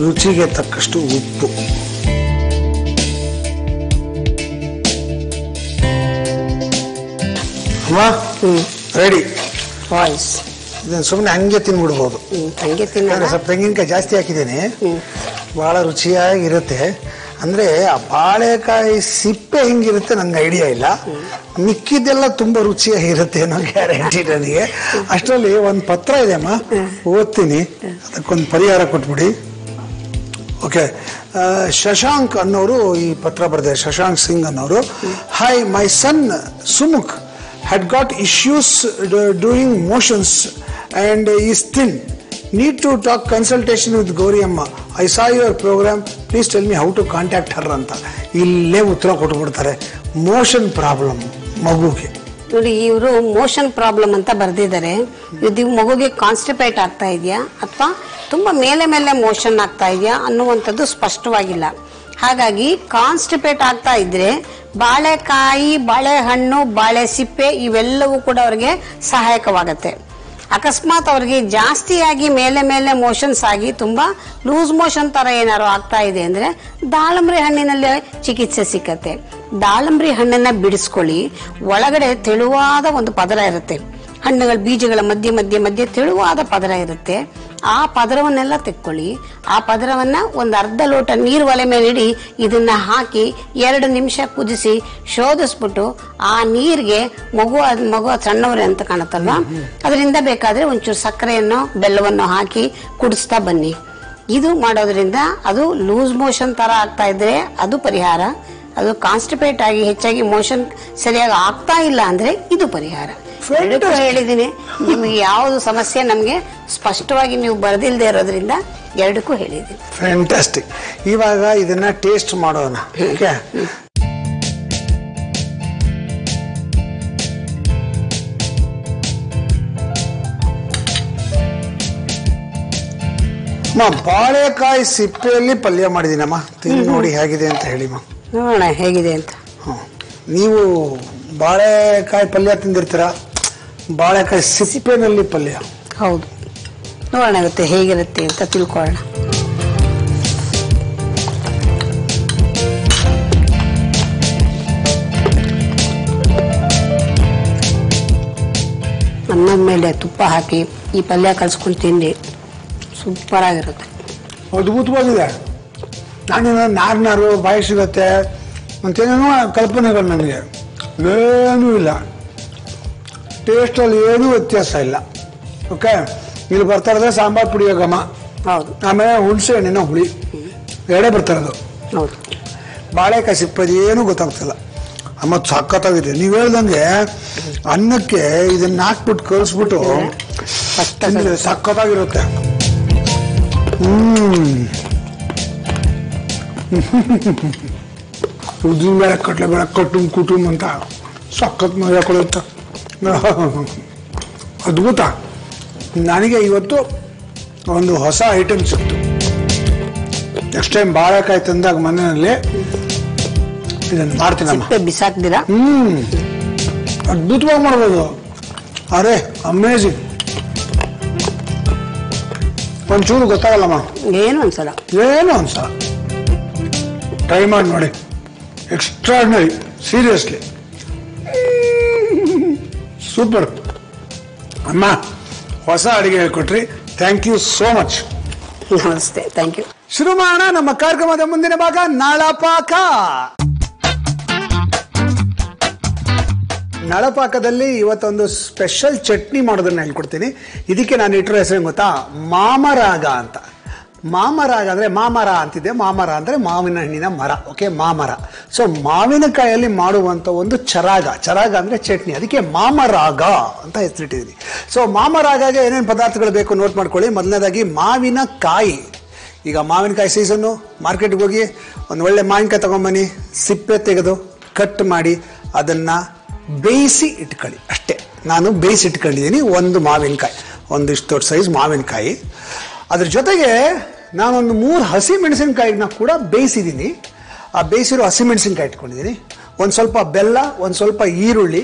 ರುಚಿಗೆ ತಕ್ಕಷ್ಟು ಉಪ್ಪು. ಅಮ್ಮ ರೆಡಿ ವಾಯ್ಸ್ ಇದನ್ನ ಸುಮ್ಮನೆ ಹಂಗೆ ತಿನ್ಬಿಡ್ಬೋದು. ಹಂಗೆ ಸ್ವಲ್ಪ ತೆಂಗಿನಕಾಯಿ ಜಾಸ್ತಿ ಹಾಕಿದ್ದೀನಿ. ಭಾಳ ಬಹಳ ರುಚಿಯಾಗಿರುತ್ತೆ. ಅಂದ್ರೆ ಆ ಬಾಳೆಕಾಯಿ ಸಿಪ್ಪೆ ಹೆಂಗಿರುತ್ತೆ ನಂಗೆ ಐಡಿಯಾ ಇಲ್ಲ. ಮಿಕ್ಕಿದ್ದೆಲ್ಲ ತುಂಬಾ ರುಚಿಯಾಗಿರುತ್ತೆ ಅನ್ನೋ ಗ್ಯಾರಂಟಿ ನನಗೆ. ಅಷ್ಟರಲ್ಲಿ ಒಂದು ಪತ್ರ ಇದೆ ಅಮ್ಮ. ಓದ್ತೀನಿ. ಅದಕ್ಕೊಂದು ಪರಿಹಾರ ಕೊಟ್ಬಿಡಿ. ಓಕೆ ಶಶಾಂಕ್ ಅನ್ನೋರು ಈ ಪತ್ರ ಬರೆದೆ ಶಶಾಂಕ್ ಸಿಂಗ್ ಅನ್ನೋರು. Hi my son Sumukh had got issues doing motions and is thin need to talk consultation with Gauri amma I saw your program please tell me how to contact her ಅಂತ. ಇಲ್ಲೇ ಉತ್ತರ ಕೊಟ್ಬಿಡ್ತಾರೆ. ಮೋಷನ್ ಪ್ರಾಬ್ಲಮ್ ಮಗುಗೆ. ನೋಡಿ ಇವರು ಮೋಷನ್ ಪ್ರಾಬ್ಲಮ್ ಅಂತ ಬರೆದಿದ್ದಾರೆ. ಇದು ಮಗುಗೆ ಕಾನ್ಸ್ಟಿಪೇಟ್ ಆಗ್ತಾ ಇದೆಯಾ? ಅಥವಾ ತುಂಬಾ ಮೇಲೆ ಮೇಲೆ ಮೋಷನ್ ಆಗ್ತಾ ಇದೆಯಾ ಅನ್ನುವಂಥದ್ದು ಸ್ಪಷ್ಟವಾಗಿಲ್ಲ. ಹಾಗಾಗಿ ಕಾನ್ಸ್ಟಿಪೇಟ್ ಆಗ್ತಾ ಇದ್ರೆ ಬಾಳೆಕಾಯಿ, ಬಾಳೆಹಣ್ಣು ಬಾಳೆ ಸಿಪ್ಪೆ ಇವೆಲ್ಲವೂ ಕೂಡ ಅವರಿಗೆ ಸಹಾಯಕವಾಗತ್ತೆ. ಅಕಸ್ಮಾತ್ ಅವ್ರಿಗೆ ಜಾಸ್ತಿಯಾಗಿ ಮೇಲೆ ಮೇಲೆ ಮೋಷನ್ಸ್ ಆಗಿ ತುಂಬಾ ಲೂಸ್ ಮೋಷನ್ ತರ ಏನಾದ್ರು ಆಗ್ತಾ ಇದೆ ಅಂದ್ರೆ ದಾಳಂಬ್ರಿ ಹಣ್ಣಿನಲ್ಲಿ ಚಿಕಿತ್ಸೆ ಸಿಕ್ಕತ್ತೆ. ದಾಳಂಬ್ರಿ ಹಣ್ಣನ್ನ ಬಿಡಿಸ್ಕೊಳ್ಳಿ. ಒಳಗಡೆ ತೆಳುವಾದ ಒಂದು ಪದರ ಇರುತ್ತೆ. ಹಣ್ಣುಗಳ ಬೀಜಗಳ ಮಧ್ಯೆ ಮಧ್ಯೆ ಮಧ್ಯೆ ತೆಳುವಾದ ಪದರ ಇರುತ್ತೆ. ಆ ಪದರವನ್ನೆಲ್ಲ ತೆಕ್ಕೊಳ್ಳಿ. ಆ ಪದರವನ್ನ ಒಂದು ಅರ್ಧ ಲೋಟ ನೀರು ಒಲೆ ಮೇಲೆ ಇಡಿ, ಇದನ್ನ ಹಾಕಿ ಎರಡು ನಿಮಿಷ ಕುದಿಸಿ ಶೋಧಿಸ್ಬಿಟ್ಟು ಆ ನೀರಿಗೆ ಮಗು ಮಗು ಸಣ್ಣವ್ರೆ ಅಂತ ಕಾಣುತ್ತಲ್ವಾ? ಅದರಿಂದ ಬೇಕಾದ್ರೆ ಒಂಚೂರು ಸಕ್ಕರೆಯನ್ನು, ಬೆಲ್ಲವನ್ನು ಹಾಕಿ ಕುಡಿಸ್ತಾ ಬನ್ನಿ. ಇದು ಮಾಡೋದ್ರಿಂದ ಅದು ಲೂಸ್ ಮೋಷನ್ ತರ ಆಗ್ತಾ ಇದ್ರೆ ಅದು ಪರಿಹಾರ. ಅದು ಕಾನ್ಸ್ಟಿಪೇಟ್ ಆಗಿ ಹೆಚ್ಚಾಗಿ ಮೋಷನ್ ಸರಿಯಾಗಿ ಆಗ್ತಾ ಇಲ್ಲ ಅಂದ್ರೆ ಇದು ಪರಿಹಾರ. ಹೇಳಿದ್ದೀನಿ ನಿಮಗೆ ಯಾವುದು ಸಮಸ್ಯೆ ನಮಗೆ ಸ್ಪಷ್ಟವಾಗಿ ನೀವು ಬರೆದಿಲ್ಲದೆ ಇರೋದ್ರಿಂದ ಎರಡಕ್ಕೂ ಹೇಳಿದ್ದೀನಿ ಫ್ಯಾಂಟಾಸ್ಟಿಕ್ ಇವಾಗ ಇದನ್ನ ಟೇಸ್ಟ್ ಮಾಡೋಣ. ಓಕೆ ಬಾಳೆಕಾಯಿ ಸಿಪ್ಪೆಯಲ್ಲಿ ಪಲ್ಯ ಮಾಡಿದೀನಮ್ಮ ತಿಂದು ನೋಡಿ ಹೇಗಿದೆ ಅಂತ ಹೇಳಿಮ್ಮ ನೋಡೋಣ ಹೇಗಿದೆ ಅಂತ. ನೀವು ಬಾಳೆಕಾಯಿ ಪಲ್ಯ ತಿಂದಿರ್ತೀರ? ಬಾಳೆಕಾಯಿ ಸಿಸಿಪೇನಲ್ಲಿ ಪಲ್ಯ. ಹೌದು. ನೋಡೋಣ ಇವತ್ತು ಹೇಗಿರುತ್ತೆ ಅಂತ ತಿಳ್ಕೊಳ್ಳೋಣ. ಅನ್ನದ ಮೇಲೆ ತುಪ್ಪ ಹಾಕಿ ಈ ಪಲ್ಯ ಕಲ್ಸ್ಕೊಂಡು ತಿಂಡಿ ಸೂಪರ್ ಆಗಿರುತ್ತೆ ಅದ್ಭುತವಾಗಿದೆ. ನಾನೇನೋ ನಾರು ನಾರು ಬಾಯಿ ಸಿಗುತ್ತೆ. ಮತ್ತೇನೇನೋ ಕಲ್ಪನೆಗಳು ನನಗೆ. ಏನೂ ಇಲ್ಲ. ಟೇಸ್ಟಲ್ಲಿ ಏನೂ ವ್ಯತ್ಯಾಸ ಇಲ್ಲ. ಓಕೆ ಇಲ್ಲಿ ಬರ್ತಾ ಇರೋದೇ ಸಾಂಬಾರ್ ಪುಡಿಯ ಘಮ. ಹೌದು. ಆಮೇಲೆ ಹುಣಸೆ ಹಣ್ಣಿನ ಹುಳಿ. ಎರಡೇ ಬರ್ತಾ ಇರೋದು. ಹೌದು. ಬಾಳೆಕಾಯಿ ಸಿಪ್ಪದು ಏನೂ ಗೊತ್ತಾಗ್ತಿಲ್ಲ. ಮತ್ತು ಸಖತ್ತಾಗಿದೆ. ನೀವು ಹೇಳ್ದಂಗೆ ಅನ್ನಕ್ಕೆ ಇದನ್ನ ಹಾಕ್ಬಿಟ್ಟು ಕಳಿಸ್ಬಿಟ್ಟು ಅಷ್ಟೇ ಸಖತ್ತಾಗಿರುತ್ತೆ. ಹ್ಮ್. ಉದ್ದಿನ ಬೇಳೆ ಕಟ್ಲೆ ಬೇಳೆ ಕಟ್ಟು ಕುಟುಂಬ ಅಂತ ಸಖತ್ ಮಜಾ ಕೊಡುತ್ತೆ. ಅದ್ಭುತ. ನನಗೆ ಇವತ್ತು ಒಂದು ಹೊಸ ಐಟಮ್ ಸಿಕ್ತು. ನೆಕ್ಸ್ಟ್ ಟೈಮ್ ಬಾಳೆಕಾಯಿ ತಂದಾಗ ಮನೆಯಲ್ಲಿ ಇದನ್ನು ಮಾಡ್ತೀನಮ್ಮ. ಬಿಸಾಕ್ತೀರಾ? ಬಿಸಾಕ್ದಿರಾ ಹ್ಮ್. ಅದ್ಭುತವಾಗಿ ಮಾಡ್ಬೋದು. ಅರೆ ಅಮೇಝಿಂಗ್ ಒಂಚೂರು ಗೊತ್ತಾಗಲ್ಲಮ್ಮ. ಏನು ಅನ್ಸಲ್ಲ ಏನು ಅನ್ಸಲ್ಲ ಟ್ರೈ ಮಾಡಿ ನೋಡಿ. Extraordinary seriously super. ಅಮ್ಮ ಹೊಸ ಅಡಿಗೆ ಹೇಳ್ಕೊಟ್ರಿ. ಥ್ಯಾಂಕ್ ಯು ಸೋ ಮಚ್ ನಮಸ್ತೆ ಥ್ಯಾಂಕ್ ಯು ಶುರು ಮಾಡೋಣ ನಮ್ಮ ಕಾರ್ಯಕ್ರಮದ ಮುಂದಿನ ಭಾಗ ನಳಪಾಕ. ನಳಪಾಕದಲ್ಲಿ ಇವತ್ತೊಂದು ಸ್ಪೆಷಲ್ ಚಟ್ನಿ ಮಾಡೋದನ್ನ ಹೇಳ್ಕೊಡ್ತೀನಿ. ಇದಕ್ಕೆ ನಾನು ಇಟ್ಟಿರೋ ಹೆಸರು ಗೊತ್ತಾ? ಮಾಮರಾಗ ಅಂತ. ಮಾಮರಾಗ ಅಂದ್ರೆ ಮಾಮರ ಅಂತಿದೆ. ಮಾಮರ ಅಂದ್ರೆ ಮಾವಿನ ಹಣ್ಣಿನ ಮರ. ಓಕೆ ಮಾಮರ. ಸೊ ಮಾವಿನಕಾಯಲ್ಲಿ ಮಾಡುವಂತ ಒಂದು ಚರಾಗ. ಚರಾಗ ಅಂದ್ರೆ ಚಟ್ನಿ. ಅದಕ್ಕೆ ಮಾಮರಾಗ ಅಂತ ಹೆಸರಿಟ್ಟಿದ್ದೀನಿ ಸೊ ಮಾಮರಾಗಗೆ ಏನೇನು ಪದಾರ್ಥಗಳು ಬೇಕು ನೋಟ್ ಮಾಡ್ಕೊಳ್ಳಿ. ಮೊದಲನೇದಾಗಿ ಮಾವಿನಕಾಯಿ ಈಗ ಮಾವಿನಕಾಯಿ ಸೀಸನ್ನು ಮಾರ್ಕೆಟ್ಗೆ ಹೋಗಿ ಒಂದು ಒಳ್ಳೆ ಮಾವಿನಕಾಯಿ ತಗೊಂಬನ್ನಿ. ಸಿಪ್ಪೆ ತೆಗೆದು ಕಟ್ ಮಾಡಿ ಅದನ್ನು ಬೇಯಿಸಿ ಇಟ್ಕೊಳ್ಳಿ. ಅಷ್ಟೇ. ನಾನು ಬೇಯಿಸಿ ಇಟ್ಕೊಂಡಿದ್ದೀನಿ ಒಂದು ಮಾವಿನಕಾಯಿ ಒಂದಿಷ್ಟು ದೊಡ್ಡ ಸೈಜ್ ಮಾವಿನಕಾಯಿ ಅದ್ರ ಜೊತೆಗೆ ನಾನೊಂದು ಮೂರು ಹಸಿ ಮೆಣಸಿನಕಾಯಿನ ಕೂಡ ಬೇಯಿಸಿದ್ದೀನಿ. ಆ ಬೇಯಿಸಿರೋ ಹಸಿ ಮೆಣಸಿನಕಾಯಿ ಇಟ್ಕೊಂಡಿದ್ದೀನಿ. ಒಂದು ಸ್ವಲ್ಪ ಬೆಲ್ಲ, ಒಂದು ಸ್ವಲ್ಪ ಈರುಳ್ಳಿ,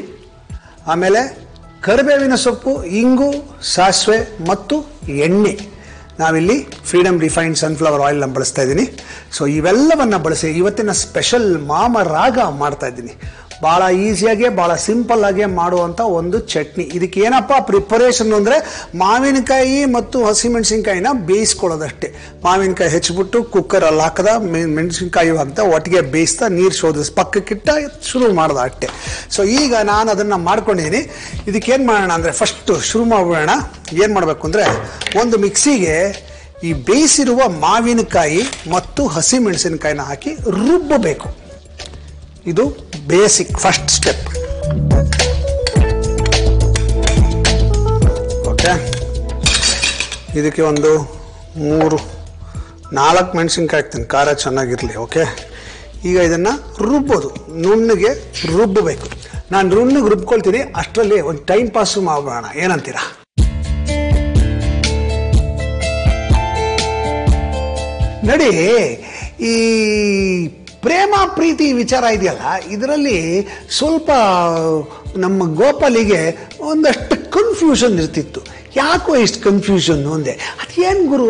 ಆಮೇಲೆ ಕರಿಬೇವಿನ ಸೊಪ್ಪು, ಇಂಗು, ಸಾಸಿವೆ ಮತ್ತು ಎಣ್ಣೆ. ನಾವಿಲ್ಲಿ ಫ್ರೀಡಮ್ ರಿಫೈನ್ಡ್ ಸನ್ಫ್ಲವರ್ ಆಯಿಲ್ ನಾನು ಬಳಸ್ತಾ ಇದ್ದೀನಿ. ಸೊ ಇವೆಲ್ಲವನ್ನು ಬಳಸಿ ಇವತ್ತಿನ ಸ್ಪೆಷಲ್ ಮಾಮ ರಾಗ ಮಾಡ್ತಾ ಇದ್ದೀನಿ. ಭಾಳ ಈಸಿಯಾಗಿ ಭಾಳ ಸಿಂಪಲ್ ಆಗಿ ಮಾಡುವಂಥ ಒಂದು ಚಟ್ನಿ. ಇದಕ್ಕೆ ಏನಪ್ಪ ಪ್ರಿಪರೇಷನ್ ಅಂದರೆ ಮಾವಿನಕಾಯಿ ಮತ್ತು ಹಸಿಮೆಣಸಿನ್ಕಾಯಿನ ಬೇಯಿಸ್ಕೊಳ್ಳೋದಷ್ಟೇ. ಮಾವಿನಕಾಯಿ ಹೆಚ್ಚಿಬಿಟ್ಟು ಕುಕ್ಕರಲ್ಲಿ ಹಾಕದ ಮೆಣಸಿನ್ಕಾಯಿ ಹಾಕ್ತಾ ಒಟ್ಟಿಗೆ ಬೇಯಿಸ್ತಾ ನೀರು ಶೋಧಿಸ್, ಪಕ್ಕಕ್ಕಿಟ್ಟ ಶುರು ಮಾಡಿದ ಅಷ್ಟೇ. ಸೊ ಈಗ ನಾನು ಅದನ್ನು ಮಾಡ್ಕೊಂಡಿದ್ದೀನಿ ಇದಕ್ಕೆ ಏನು ಮಾಡೋಣ ಅಂದರೆ ಫಸ್ಟು ಶುರು ಮಾಡೋಣ. ಏನು ಮಾಡಬೇಕು ಅಂದರೆ, ಒಂದು ಮಿಕ್ಸಿಗೆ ಈ ಬೇಯಿಸಿರುವ ಮಾವಿನಕಾಯಿ ಮತ್ತು ಹಸಿ ಮೆಣಸಿನಕಾಯಿನ ಹಾಕಿ ರುಬ್ಬಬೇಕು. ಇದು ಬೇಸಿಕ್ ಫಸ್ಟ್ ಸ್ಟೆಪ್ ಓಕೆ ಇದಕ್ಕೆ ಒಂದು ಮೂರು, ನಾಲ್ಕು ಮೆಣಸಿನ್ಕಾಯಿ ಹಾಕ್ತೀನಿ. ಖಾರ ಚೆನ್ನಾಗಿರಲಿ ಓಕೆ ಈಗ ಇದನ್ನು ರುಬ್ಬೋದು. ನುಣ್ಣಗೆ ರುಬ್ಬಬೇಕು. ನಾನು ನುಣ್ಣಗೆ ರುಬ್ಕೊಳ್ತೀನಿ. ಅಷ್ಟರಲ್ಲಿ ಒಂದು ಟೈಮ್ ಪಾಸು ಮಾಡೋಣ ಏನಂತೀರಾ? ನಡಿ, ಈ ಪ್ರೇಮ, ಪ್ರೀತಿ ವಿಚಾರ ಇದೆಯಲ್ಲ, ಇದರಲ್ಲಿ ಸ್ವಲ್ಪ ನಮ್ಮ ಗೋಪಾಲಿಗೆ ಒಂದಷ್ಟು ಕನ್ಫ್ಯೂಷನ್ ಇರ್ತಿತ್ತು. ಯಾಕೋ ಇಷ್ಟು ಕನ್ಫ್ಯೂಷನ್ ಒಂದೇ ಅದೇನು ಗುರು,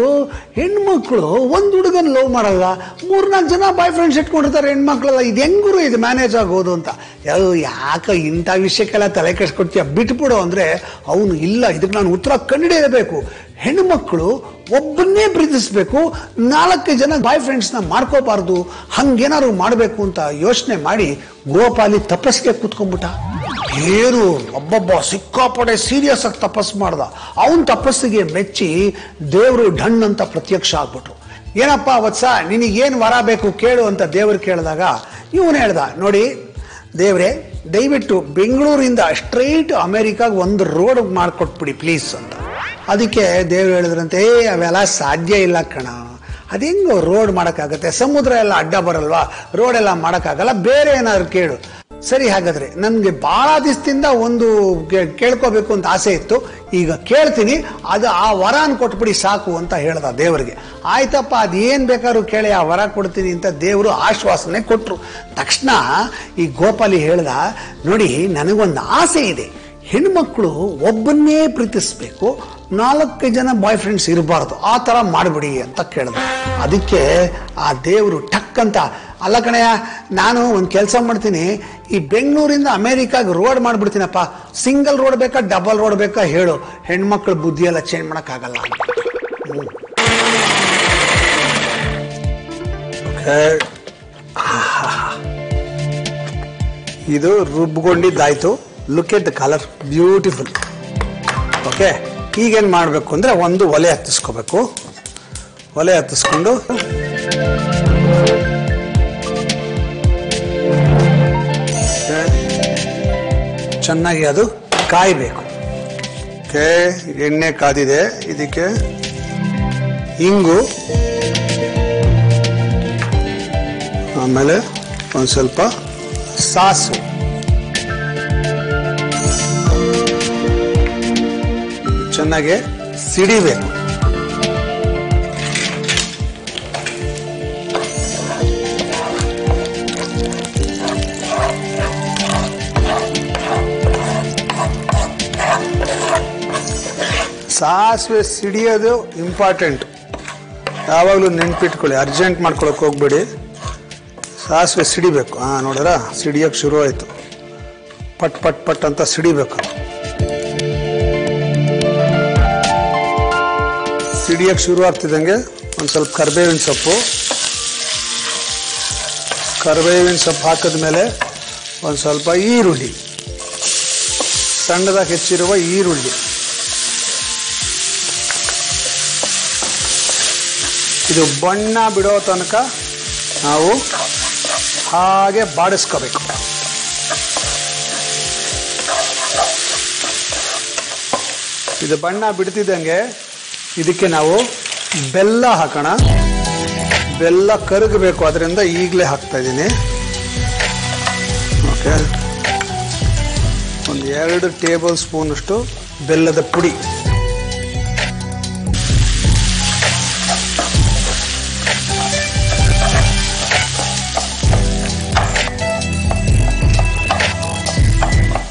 ಹೆಣ್ಮಕ್ಳು ಒಂದು ಹುಡುಗನ ಲವ್ ಮಾಡಲ್ಲ, ಮೂರ್ನಾಲ್ಕು ಜನ ಬಾಯ್ ಫ್ರೆಂಡ್ಸ್ ಇಟ್ಕೊಂಡಿರ್ತಾರೆ, ಹೆಣ್ಮಕ್ಳೆಲ್ಲ, ಇದು ಹೆಂಗ್ ಗುರು ಇದು ಮ್ಯಾನೇಜ್ ಆಗೋದು ಅಂತ? ಯಾವ ಯಾಕೆ ಇಂಥ ವಿಷಯಕ್ಕೆಲ್ಲ ತಲೆ ಕೆಡಿಸ್ಕೊಡ್ತೀಯ? ಬಿಟ್ಬಿಡು ಅಂದರೆ, ಅವನು ಇಲ್ಲ, ಇದಕ್ಕೆ ನಾನು ಉತ್ತರ ಕಂಡುಹಿಡಿಯಬೇಕು ಹೆಣ್ಮಕ್ಳು ಒಬ್ಬನ್ನೇ ಪ್ರೀತಿಸ್ಬೇಕು, ನಾಲ್ಕು ಜನ ಬಾಯ್ ಫ್ರೆಂಡ್ಸ್ನ ಮಾಡ್ಕೋಬಾರ್ದು, ಹಂಗೇನಾದ್ರು ಮಾಡಬೇಕು ಅಂತ ಯೋಚನೆ ಮಾಡಿ ಗೋಪಾಲಿ ತಪಸ್ಸಿಗೆ ಕೂತ್ಕೊಂಡ್ಬಿಟ್ಟ. ಏರು ಒಬ್ಬೊಬ್ಬ ಸಿಕ್ಕಾಪಡೆ ಸೀರಿಯಸ್ ಆಗಿ ತಪಸ್ ಮಾಡ್ದ. ಅವನ್ ತಪಸ್ಸಿಗೆ ಮೆಚ್ಚಿ ದೇವರು ಢಣ್ ಅಂತ ಪ್ರತ್ಯಕ್ಷ ಆಗ್ಬಿಟ್ರು. ಏನಪ್ಪ ವತ್ಸ, ನಿನಗೇನು ವರ ಬೇಕು ಕೇಳು ಅಂತ ದೇವರು ಕೇಳಿದಾಗ ಇವನು ಹೇಳ್ದ, ನೋಡಿ, ದೇವ್ರೆ, ದಯವಿಟ್ಟು ಬೆಂಗಳೂರಿಂದ ಸ್ಟ್ರೈಟ್ ಅಮೆರಿಕಾಗೆ ಒಂದು ರೋಡ್ ಮಾಡಿಕೊಟ್ಬಿಡಿ ಪ್ಲೀಸ್ ಅಂತ. ಅದಕ್ಕೆ ದೇವರು ಹೇಳಿದ್ರಂತೆ, ಏ, ಅವೆಲ್ಲ ಸಾಧ್ಯ ಇಲ್ಲ ಕಣ. ಅದೆಂಗು ರೋಡ್ ಮಾಡೋಕ್ಕಾಗತ್ತೆ? ಸಮುದ್ರ ಎಲ್ಲ ಅಡ್ಡ ಬರಲ್ವಾ? ರೋಡ್ ಎಲ್ಲ ಮಾಡೋಕ್ಕಾಗಲ್ಲ? ಬೇರೆ ಏನಾದ್ರು ಕೇಳು. ಸರಿ, ಹಾಗಾದ್ರೆ ನನಗೆ ಭಾಳ ದಿವಸದಿಂದ ಒಂದು ಕೇಳ್ಕೋಬೇಕು ಅಂತ ಆಸೆ ಇತ್ತು. ಈಗ ಕೇಳ್ತೀನಿ. ಅದು ಆ ವರನ ಕೊಟ್ಬಿಡಿ ಸಾಕು ಅಂತ ಹೇಳ್ದ ದೇವರಿಗೆ. ಆಯ್ತಪ್ಪ, ಅದೇನು ಬೇಕಾದ್ರೂ ಕೇಳಿ, ಆ ವರ ಕೊಡ್ತೀನಿ ಅಂತ ದೇವರು ಆಶ್ವಾಸನೆ ಕೊಟ್ಟರು ತಕ್ಷಣ ಈ ಗೋಪಾಲಿ ಹೇಳ್ದ, ನೋಡಿ, ನನಗೊಂದು ಆಸೆ ಇದೆ. ಹೆಣ್ಮಕ್ಳು ಒಬ್ಬನ್ನೇ ಪ್ರೀತಿಸ್ಬೇಕು ನಾಲ್ಕು ಜನ ಬಾಯ್ ಫ್ರೆಂಡ್ಸ್ ಇರಬಾರ್ದು. ಆ ಥರ ಮಾಡಿಬಿಡಿ ಅಂತ ಕೇಳಿದೆ. ಅದಕ್ಕೆ ಆ ದೇವರು ಟಕ್ ಅಂತ, ಅಲ್ಲ ಕಣಯ್ಯ, ನಾನು ಒಂದು ಕೆಲಸ ಮಾಡ್ತೀನಿ. ಈ ಬೆಂಗಳೂರಿಂದ ಅಮೇರಿಕಾಗೆ ರೋಡ್ ಮಾಡಿಬಿಡ್ತೀನಪ್ಪ. ಸಿಂಗಲ್ ರೋಡ್ ಬೇಕಾ ಡಬಲ್ ರೋಡ್ ಬೇಕಾ ಹೇಳು. ಹೆಣ್ಮಕ್ಳ ಬುದ್ಧಿ ಎಲ್ಲ ಚೇಂಜ್ ಮಾಡೋಕ್ಕಾಗಲ್ಲ. ಇದು ರುಬ್ಕೊಂಡಿದ್ದಾಯ್ತು look at the colour beautiful okay. ಈಗೇನು ಮಾಡಬೇಕು ಅಂದರೆ ಒಂದು ಒಲೆ ಹತ್ತಿಸ್ಕೋಬೇಕು. ಒಲೆ ಹತ್ತಿಸ್ಕೊಂಡು. ಚೆನ್ನಾಗಿ ಅದು ಕಾಯಬೇಕು. ಓಕೆ ಎಣ್ಣೆ ಕಾದಿದೆ. ಇದಕ್ಕೆ? ಇಂಗು. ಆಮೇಲೆ ಒಂದು ಸ್ವಲ್ಪ ಸಾಸು. ಚೆನ್ನಾಗಿ ಸಿಡಿಬೇಕು. ಸಾಸಿವೆ ಸಿಡಿಯೋದು ಇಂಪಾರ್ಟೆಂಟ್ ಯಾವಾಗಲೂ ನೆನ್ಪಿಟ್ಕೊಳ್ಳಿ ಅರ್ಜೆಂಟ್ ಮಾಡ್ಕೊಳಕ್ಕೆ ಹೋಗ್ಬೇಡಿ. ಸಾಸಿವೆ ಸಿಡಿಬೇಕು. ಹಾಂ ನೋಡ್ರ ಸಿಡಿಯೋಕ್ಕೆ ಶುರು ಆಯಿತು. ಪಟ್ ಪಟ್ ಪಟ್ ಅಂತ ಸಿಡಿಬೇಕು. ಸಿಡಿಯೋಕ್ಕೆ ಶುರು ಆಗ್ತಿದ್ದಂಗೆ ಒಂದು ಸ್ವಲ್ಪ ಕರಿಬೇವಿನ ಸೊಪ್ಪು. ಕರಿಬೇವಿನ ಸೊಪ್ಪು ಹಾಕಿದ್ಮೇಲೆ ಒಂದು ಸ್ವಲ್ಪ ಈರುಳ್ಳಿ. ಸಣ್ಣದಾಗಿ ಹೆಚ್ಚಿರುವ ಈರುಳ್ಳಿ. ಇದು ಬಣ್ಣ ಬಿಡೋ ತನಕ ನಾವು ಹಾಗೆ ಬಾಡಿಸ್ಕೋಬೇಕು. ಇದು ಬಣ್ಣ ಬಿಡ್ತಿದ್ದಂಗೆ ಇದಕ್ಕೆ ನಾವು ಬೆಲ್ಲ ಹಾಕೋಣ. ಬೆಲ್ಲ ಕರಗಬೇಕು, ಅದರಿಂದ ಈಗಲೇ ಹಾಕ್ತಾ ಇದ್ದೀನಿ. ಓಕೆ. ಒಂದು ಎರಡು ಟೇಬಲ್ ಸ್ಪೂನಷ್ಟು ಬೆಲ್ಲದ ಪುಡಿ.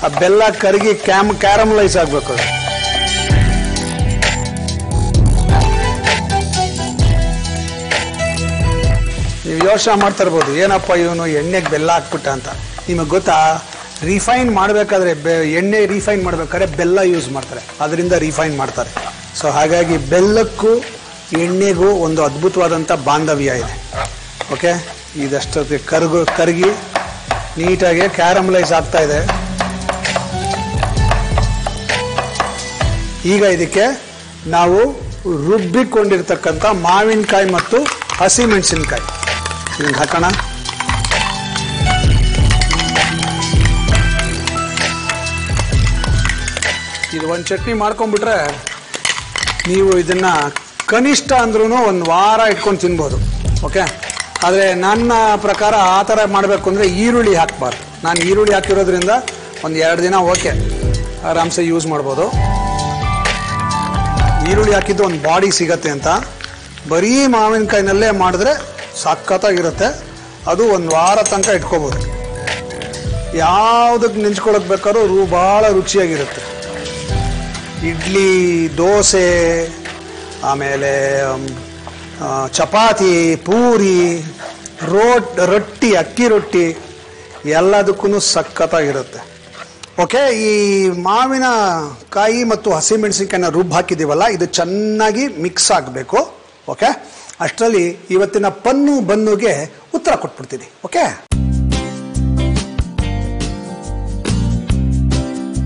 ಆ ಬೆಲ್ಲ ಕರಗಿ ಕ್ಯಾಮ್ ಕ್ಯಾರಮಲೈಸ್ ಆಗಬೇಕು ಯೋಚನೆ ಮಾಡ್ತಾ ಇರ್ಬೋದು. ಏನಪ್ಪ ಇವನು ಎಣ್ಣೆಗೆ ಬೆಲ್ಲ ಹಾಕ್ಬಿಟ್ಟ ಅಂತ. ನಿಮಗೆ ಗೊತ್ತಾ? ರಿಫೈನ್ ಮಾಡಬೇಕಾದ್ರೆ ಎಣ್ಣೆ ರಿಫೈನ್ ಮಾಡಬೇಕಾದ್ರೆ ಬೆಲ್ಲ ಯೂಸ್ ಮಾಡ್ತಾರೆ. ಅದರಿಂದ ರಿಫೈನ್ ಮಾಡ್ತಾರೆ. ಸೊ ಹಾಗಾಗಿ ಬೆಲ್ಲಕ್ಕೂ ಎಣ್ಣೆಗೂ ಒಂದು ಅದ್ಭುತವಾದಂಥ ಬಾಂಧವ್ಯ ಇದೆ. ಓಕೆ ಇದಷ್ಟೊತ್ತಿಗೆ ಕರಗು, ಕರಗಿ, ನೀಟಾಗಿ ಕ್ಯಾರಮಲೈಸ್ ಆಗ್ತಾ ಇದೆ. ಈಗ ಇದಕ್ಕೆ ನಾವು ರುಬ್ಬಿಕೊಂಡಿರ್ತಕ್ಕಂಥ ಮಾವಿನಕಾಯಿ ಮತ್ತು ಹಸಿಮೆಣಸಿನಕಾಯಿ. ಇದನ್ನ ಹಾಕೋಣ ಇದು ಒಂದು ಚಟ್ನಿ ಮಾಡ್ಕೊಂಡ್ಬಿಟ್ರೆ ನೀವು ಇದನ್ನ ಕನಿಷ್ಠ ಅಂದ್ರೂ ಒಂದು ವಾರ ಇಟ್ಕೊಂಡು ತಿನ್ಬೋದು, ಓಕೆ? ಆದರೆ ನನ್ನ ಪ್ರಕಾರ ಆ ಥರ ಮಾಡಬೇಕು ಅಂದರೆ ಈರುಳ್ಳಿ ಹಾಕಬಾರ್ದು. ನಾನು ಈರುಳ್ಳಿ ಹಾಕಿರೋದ್ರಿಂದ ಒಂದು ಎರಡು ದಿನ ಓಕೆ, ಆರಾಮ್ಸೆ ಯೂಸ್ ಮಾಡ್ಬೋದು. ಈರುಳ್ಳಿ ಹಾಕಿದ್ದು ಒಂದು ಬಾಡಿ ಸಿಗತ್ತೆ ಅಂತ. ಬರೀ ಮಾವಿನಕಾಯಿನಲ್ಲೇ ಮಾಡಿದ್ರೆ ಸಖತ್ತಾಗಿರುತ್ತೆ. ಅದು ಒಂದು ವಾರ ತನಕ ಇಟ್ಕೋಬೋದು. ಯಾವುದಕ್ಕೆ ನೆಂಚ್ಕೊಳಕ್ ಬೇಕಾದ್ರೂ ರು ಭಾಳ ರುಚಿಯಾಗಿರುತ್ತೆ. ಇಡ್ಲಿ, ದೋಸೆ, ಆಮೇಲೆ ಚಪಾತಿ, ಪೂರಿ, ರೋಟ್, ರೊಟ್ಟಿ, ಅಕ್ಕಿ ರೊಟ್ಟಿ ಎಲ್ಲದಕ್ಕೂ ಸಖತ್ತಾಗಿರುತ್ತೆ. ಓಕೆ, ಈ ಮಾವಿನ ಕಾಯಿ ಮತ್ತು ಹಸಿಮೆಣಸಿನ್ಕಾಯಿನ ರುಬ್ಬು ಹಾಕಿದ್ದೀವಲ್ಲ, ಇದು ಚೆನ್ನಾಗಿ ಮಿಕ್ಸ್ ಆಗಬೇಕು. ಓಕೆ ಅಷ್ಟರಲ್ಲಿ ಇವತ್ತಿನ ಪನ್ನು ಬನ್ನುಗೆ ಉತ್ತರ ಕೊಟ್ಬಿಡ್ತೀನಿ, ಓಕೆ?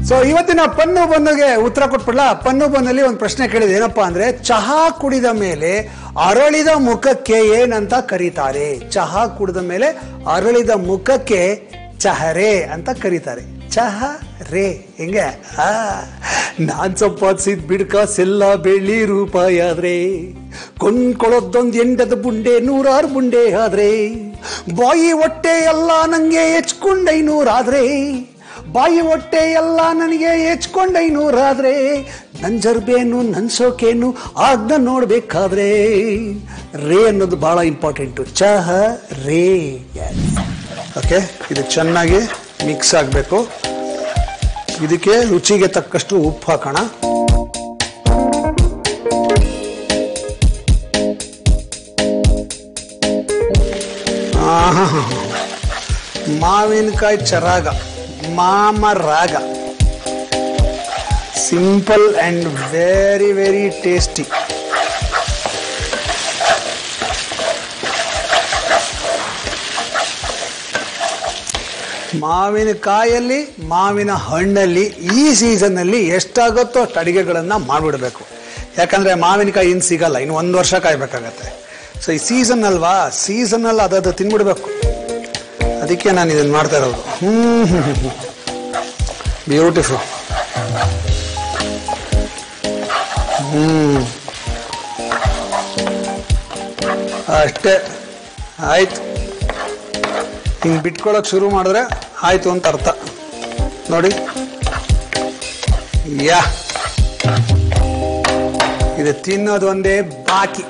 ಸೊ ಇವತ್ತಿನ ಪನ್ನು ಬನ್ನುಗೆ ಉತ್ತರ ಕೊಟ್ಬಿಡ್ಲಾ? ಪನ್ನು ಬನ್ನಲ್ಲಿ ಒಂದು ಪ್ರಶ್ನೆ ಕೇಳಿದೆ, ಏನಪ್ಪಾ ಅಂದ್ರೆ, ಚಹಾ ಕುಡಿದ ಮೇಲೆ ಅರಳಿದ ಮುಖಕ್ಕೆ ಏನಂತ ಕರೀತಾರೆ? ಚಹಾ ಕುಡಿದ ಮೇಲೆ ಅರಳಿದ ಮುಖಕ್ಕೆ ಚಹರೆ ಅಂತ ಕರೀತಾರೆ. ಚಹ ರೇ ಹೆಂಗೆ? ಆ, ನಾನ್ ಬಿಡ್ಕಾಸೆಲ್ಲ ಬೆಳ್ಳಿ ರೂಪಾಯಿ ಆದ್ರೆ ಕೊಂಡ್ಕೊಳ್ಳೋದೊಂದು ಎಂಡದ ಬುಂಡೆ ನೂರಾರು ಬುಂಡೆ ಆದ್ರೆ ಬಾಯಿ ಹೊಟ್ಟೆ ಎಲ್ಲ ನಂಗೆ ಹೆಚ್ಕೊಂಡೈನೂರಾದ್ರೆ ಬಾಯಿ ಹೊಟ್ಟೆ ಎಲ್ಲ ನನಗೆ ಹೆಚ್ಕೊಂಡ ಐನೂರಾದ್ರೆ ನನ್ ಜರ್ಬೇನು ನನ್ ಸೋಕೇನು ಆಗ್ದ ನೋಡ್ಬೇಕಾದ್ರೆ ರೇ ಅನ್ನೋದು ಬಹಳ ಇಂಪಾರ್ಟೆಂಟು. ಚಹ ರೇ ಓಕೆ ಇದು ಚೆನ್ನಾಗಿ ಮಿಕ್ಸ್ ಆಗಬೇಕು. ಇದಕ್ಕೆ ರುಚಿಗೆ ತಕ್ಕಷ್ಟು ಉಪ್ಪು ಹಾಕೋಣ. ಆಹಾ. ಮಾವಿನಕಾಯಿ ಚರಾಗ, ಮಾಮ ರಾಗ. Simple and very very tasty ಮಾವಿನಕಾಯಲ್ಲಿ ಮಾವಿನ ಹಣ್ಣಲ್ಲಿ ಈ ಸೀಸನ್ನಲ್ಲಿ ಎಷ್ಟಾಗುತ್ತೋ ಅಷ್ಟು ಅಡುಗೆಗಳನ್ನು ಮಾಡಿಬಿಡಬೇಕು. ಯಾಕಂದರೆ ಮಾವಿನಕಾಯಿ ಇನ್ನು ಸಿಗಲ್ಲ, ಇನ್ನು ಒಂದು ವರ್ಷ ಕಾಯಬೇಕಾಗತ್ತೆ. ಸೊ ಈ ಸೀಸನ್ ಅಲ್ವಾ? ಸೀಸನಲ್ಲಿ ಅದದು ತಿನ್ಬಿಡ್ಬೇಕು. ಅದಕ್ಕೆ ನಾನು ಇದನ್ನು ಮಾಡ್ತಾ ಇರೋದು. ಹ್ಞೂ ಬ್ಯೂಟಿಫುಲ್ ಹ್ಞೂ ಅಷ್ಟೇ. ಆಯ್ತು. ಹಿಂಗೆ ಬಿಟ್ಕೊಳಕ್ ಶುರು ಮಾಡಿದ್ರೆ ಆಯ್ತು ಅಂತ ಅರ್ಥ. ನೋಡಿ. ಯಾ. ಇದು ತಿನ್ನೋದು ಒಂದೇ ಬಾಕಿ.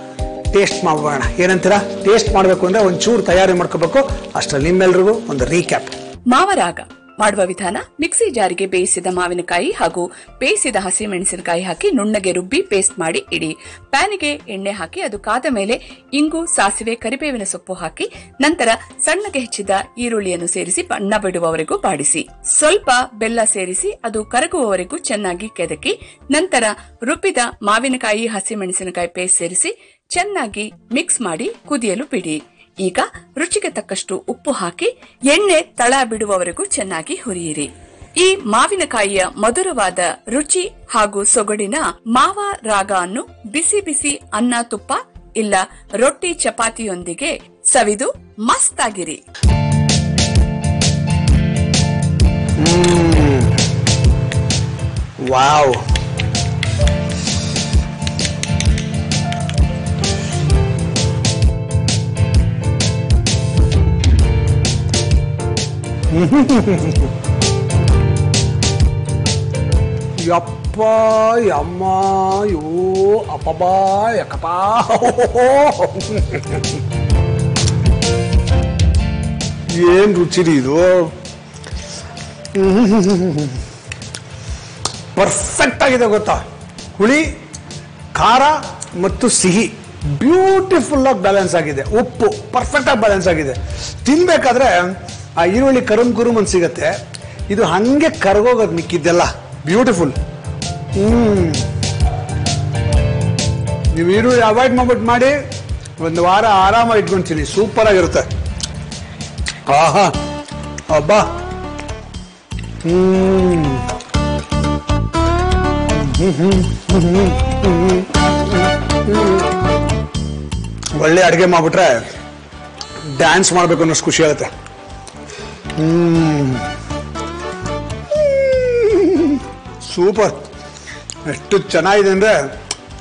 ಟೇಸ್ಟ್ ಮಾಡೋಣ. ಏನಂತೀರ? ಟೇಸ್ಟ್ ಮಾಡಬೇಕು ಅಂದ್ರೆ ಒಂಚೂರು ತಯಾರಿ ಮಾಡ್ಕೋಬೇಕು. ಅಷ್ಟರಲ್ಲಿ ನಿಮ್ಮೆಲ್ರಿಗೂ ಒಂದು ರೀಕ್ಯಾಪ್. ಮಾವರಾಗ. ಮಾಡುವ ವಿಧಾನ ಮಿಕ್ಸಿ ಜಾರಿಗೆ ಬೇಯಿಸಿದ ಮಾವಿನಕಾಯಿ ಹಾಗೂ ಬೇಯಿಸಿದ ಹಸಿಮೆಣಸಿನಕಾಯಿ ಹಾಕಿ ನುಣ್ಣಗೆ ರುಬ್ಬಿ ಪೇಸ್ಟ್ ಮಾಡಿ ಇಡಿ. ಪ್ಯಾನಿಗೆ ಎಣ್ಣೆ ಹಾಕಿ ಅದು ಕಾದ ಮೇಲೆ ಇಂಗು, ಸಾಸಿವೆ, ಕರಿಬೇವಿನ ಸೊಪ್ಪು ಹಾಕಿ ನಂತರ ಸಣ್ಣಗೆ ಹೆಚ್ಚಿದ ಈರುಳ್ಳಿಯನ್ನು ಸೇರಿಸಿ ಬಣ್ಣ ಬಿಡುವವರೆಗೂ ಬಾಡಿಸಿ. ಸ್ವಲ್ಪ ಬೆಲ್ಲ ಸೇರಿಸಿ ಅದು ಕರಗುವವರೆಗೂ ಚೆನ್ನಾಗಿ ಕೆದಕಿ ನಂತರ ರುಬ್ಬಿದ ಮಾವಿನಕಾಯಿ, ಹಸಿಮೆಣಸಿನಕಾಯಿ ಪೇಸ್ಟ್ ಸೇರಿಸಿ ಚೆನ್ನಾಗಿ ಮಿಕ್ಸ್ ಮಾಡಿ ಕುದಿಯಲು ಬಿಡಿ. ಈಗ ರುಚಿಗೆ ತಕ್ಕಷ್ಟು ಉಪ್ಪು ಹಾಕಿ ಎಣ್ಣೆ ತಳ ಬಿಡುವವರೆಗೂ ಚೆನ್ನಾಗಿ ಹುರಿಯಿರಿ. ಈ ಮಾವಿನಕಾಯಿಯ ಮಧುರವಾದ ರುಚಿ ಹಾಗೂ ಸೊಗಡಿನ ಮಾವ ರಾಗ ಅನ್ನು ಬಿಸಿ ಬಿಸಿ ಅನ್ನ ತುಪ್ಪ ಇಲ್ಲ ರೊಟ್ಟಿ ಚಪಾತಿಯೊಂದಿಗೆ ಸವಿದು ಮಸ್ತಾಗಿರಿ. ವಾವ್. ಯಪ್ಪ ಯಮ್ಮ ಯೋ ಅಪ್ಪಬ ಯಕಪ ಏನ್ ರುಚಿರಿ ಇದು ಪರ್ಫೆಕ್ಟ್ ಆಗಿದೆ ಗೊತ್ತಾ ಹುಳಿ ಖಾರ ಮತ್ತು ಸಿಹಿ ಬ್ಯೂಟಿಫುಲ್ ಆಗಿ ಬ್ಯಾಲೆನ್ಸ್ ಆಗಿದೆ ಉಪ್ಪು ಪರ್ಫೆಕ್ಟ್ ಆಗಿ ಬ್ಯಾಲೆನ್ಸ್ ಆಗಿದೆ ತಿನ್ಬೇಕಾದ್ರೆ ಆ ಈರುಳ್ಳಿ ಕರುಮ್ ಕುರುಮ್ ಅಂತ ಸಿಗತ್ತೆ. ಇದು ಹಂಗೆ ಕರಗೋಗೋದು ಮಿಕ್ಕಿದ್ದೆಲ್ಲ. Beautiful hmm. ನೀವು ಈರುಳ್ಳಿ ಅವಾಯ್ಡ್ ಮಾಡ್ಬಿಟ್ಟು ಮಾಡಿ, ಒಂದು ವಾರ ಆರಾಮಾಗಿ ಇಟ್ಕೊಂತೀನಿ. ಸೂಪರ್ ಆಗಿರುತ್ತೆ ಆಹಾ. ಅಬ್ಬಾ. ಒಳ್ಳೆ ಅಡುಗೆ ಮಾಡ್ಬಿಟ್ರೆ ಡ್ಯಾನ್ಸ್ ಮಾಡಬೇಕು ಅನ್ನೋಷ್ಟು ಖುಷಿ ಆಗುತ್ತೆ. ಸೂಪರ್. ಎಷ್ಟು ಚೆನ್ನಾಗಿದೆ ಅಂದ್ರೆ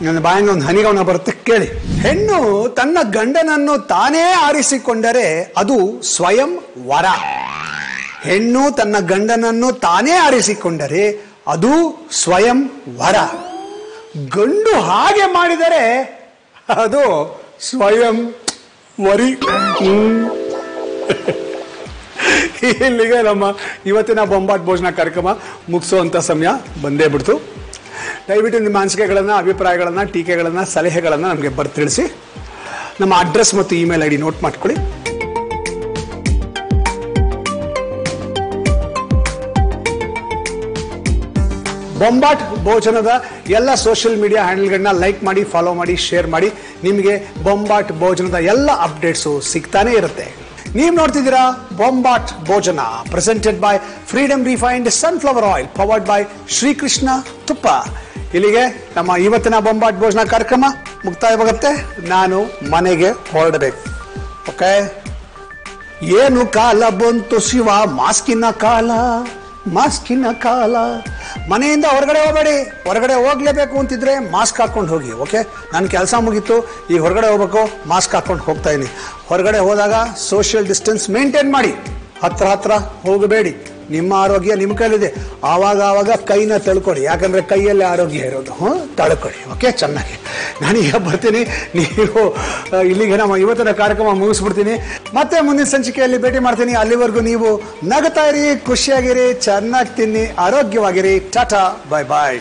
ನನ್ನ ಬಾಯಿಂದ ಒಂದು ಹನಿಗವನ ಬರುತ್ತೆ ಕೇಳಿ. ಹೆಣ್ಣು ತನ್ನ ಗಂಡನನ್ನು ತಾನೇ ಆರಿಸಿಕೊಂಡರೆ ಅದು ಸ್ವಯಂ ವರ. ಹೆಣ್ಣು ತನ್ನ ಗಂಡನನ್ನು ತಾನೇ ಆರಿಸಿಕೊಂಡರೆ ಅದು ಸ್ವಯಂ ವರ. ಗಂಡು ಹಾಗೆ ಮಾಡಿದರೆ ಅದು ಸ್ವಯಂ ವರಿ. ಇಲ್ಲಿಗೆ ನಮ್ಮ ಇವತ್ತಿನ ಬೊಂಬಾಟ್ ಭೋಜನ ಕಾರ್ಯಕ್ರಮ ಮುಗಿಸುವಂತ ಸಮಯ ಬಂದೇ ಬಿಡ್ತು. ದಯವಿಟ್ಟು ನಿಮ್ಮ ಅನಿಸಿಕೆಗಳನ್ನು, ಅಭಿಪ್ರಾಯಗಳನ್ನು, ಟೀಕೆಗಳನ್ನು, ಸಲಹೆಗಳನ್ನು ನಮಗೆ ಬರ್ತ ತಿಳಿಸಿ ನಮ್ಮ ಅಡ್ರೆಸ್ ಮತ್ತು ಇಮೇಲ್ ಐ ಡಿ ನೋಟ್ ಮಾಡ್ಕೊಳ್ಳಿ. ಬೊಂಬಾಟ್ ಭೋಜನದ ಎಲ್ಲ ಸೋಷಿಯಲ್ ಮೀಡಿಯಾ ಹ್ಯಾಂಡಲ್ಗಳನ್ನ ಲೈಕ್ ಮಾಡಿ ಫಾಲೋ ಮಾಡಿ ಶೇರ್ ಮಾಡಿ ನಿಮಗೆ ಬೊಂಬಾಟ್ ಭೋಜನದ ಎಲ್ಲ ಅಪ್ಡೇಟ್ಸು ಸಿಗ್ತಾನೇ ಇರುತ್ತೆ. ನೀವು ನೋಡ್ತಿದ್ದೀರಾ Bombat Bhojana presented by Freedom refined sunflower oil powered by Srikrishna ತುಪ್ಪ ಇಲ್ಲಿಗೆ ನಮ್ಮ ಇವತ್ತಿನ ಬೊಂಬಾಟ್ ಭೋಜನ ಕಾರ್ಯಕ್ರಮ ಮುಕ್ತಾಯವಾಗುತ್ತೆ. ನಾನು ಮನೆಗೆ ಹೊರಡಬೇಕು. ಓಕೆ ಏನು ಕಾಲ ಬಂತು ಶಿವ, ಮಾಸ್ಕಿನ ಕಾಲ? ಮಾಸ್ಕಿನ ಕಾಲ. ಮನೆಯಿಂದ ಹೊರಗಡೆ ಹೋಗಬೇಡಿ. ಹೊರಗಡೆ ಹೋಗ್ಲೇಬೇಕು ಅಂತಿದ್ರೆ ಮಾಸ್ಕ್ ಹಾಕೊಂಡು ಹೋಗಿ, ಓಕೆ? ನನ್ನ ಕೆಲಸ ಮುಗೀತು. ಈಗ ಹೊರಗಡೆ ಹೋಗ್ಬೇಕು, ಮಾಸ್ಕ್ ಹಾಕೊಂಡು ಹೋಗ್ತಾ ಇದೀನಿ. ಹೊರಗಡೆ ಹೋದಾಗ ಸೋಷಿಯಲ್ ಡಿಸ್ಟೆನ್ಸ್ ಮೇಂಟೈನ್ ಮಾಡಿ. ಹತ್ರ ಹತ್ರ ಹೋಗಬೇಡಿ. ನಿಮ್ಮ ಆರೋಗ್ಯ ನಿಮ್ಮ ಕೈಲಿದೆ ಆವಾಗ ಆವಾಗ ಕೈನ ತಳ್ಕೊಳ್ಳಿ. ಯಾಕಂದ್ರೆ ಕೈಯಲ್ಲಿ ಆರೋಗ್ಯ ಇರೋದು. ಹ್ಞೂ ತಳ್ಕೊಳ್ಳಿ. ಓಕೆ ಚೆನ್ನಾಗಿ. ಈಗ ಬರ್ತೀನಿ. ನೀವು ಇಲ್ಲಿಗೆ ನಮ್ಮ ಇವತ್ತಿನ ಕಾರ್ಯಕ್ರಮ ಮುಗಿಸ್ಬಿಡ್ತೀನಿ. ಮತ್ತೆ ಮುಂದಿನ ಸಂಚಿಕೆಯಲ್ಲಿ ಭೇಟಿ ಮಾಡ್ತೀನಿ. ಅಲ್ಲಿವರೆಗೂ ನೀವು ನಗತಾ ಇರಿ, ಖುಷಿಯಾಗಿರಿ, ಚೆನ್ನಾಗಿ ತಿನ್ನಿ, ಆರೋಗ್ಯವಾಗಿರಿ. ಟಾಟಾ. ಬಾಯ್ ಬಾಯ್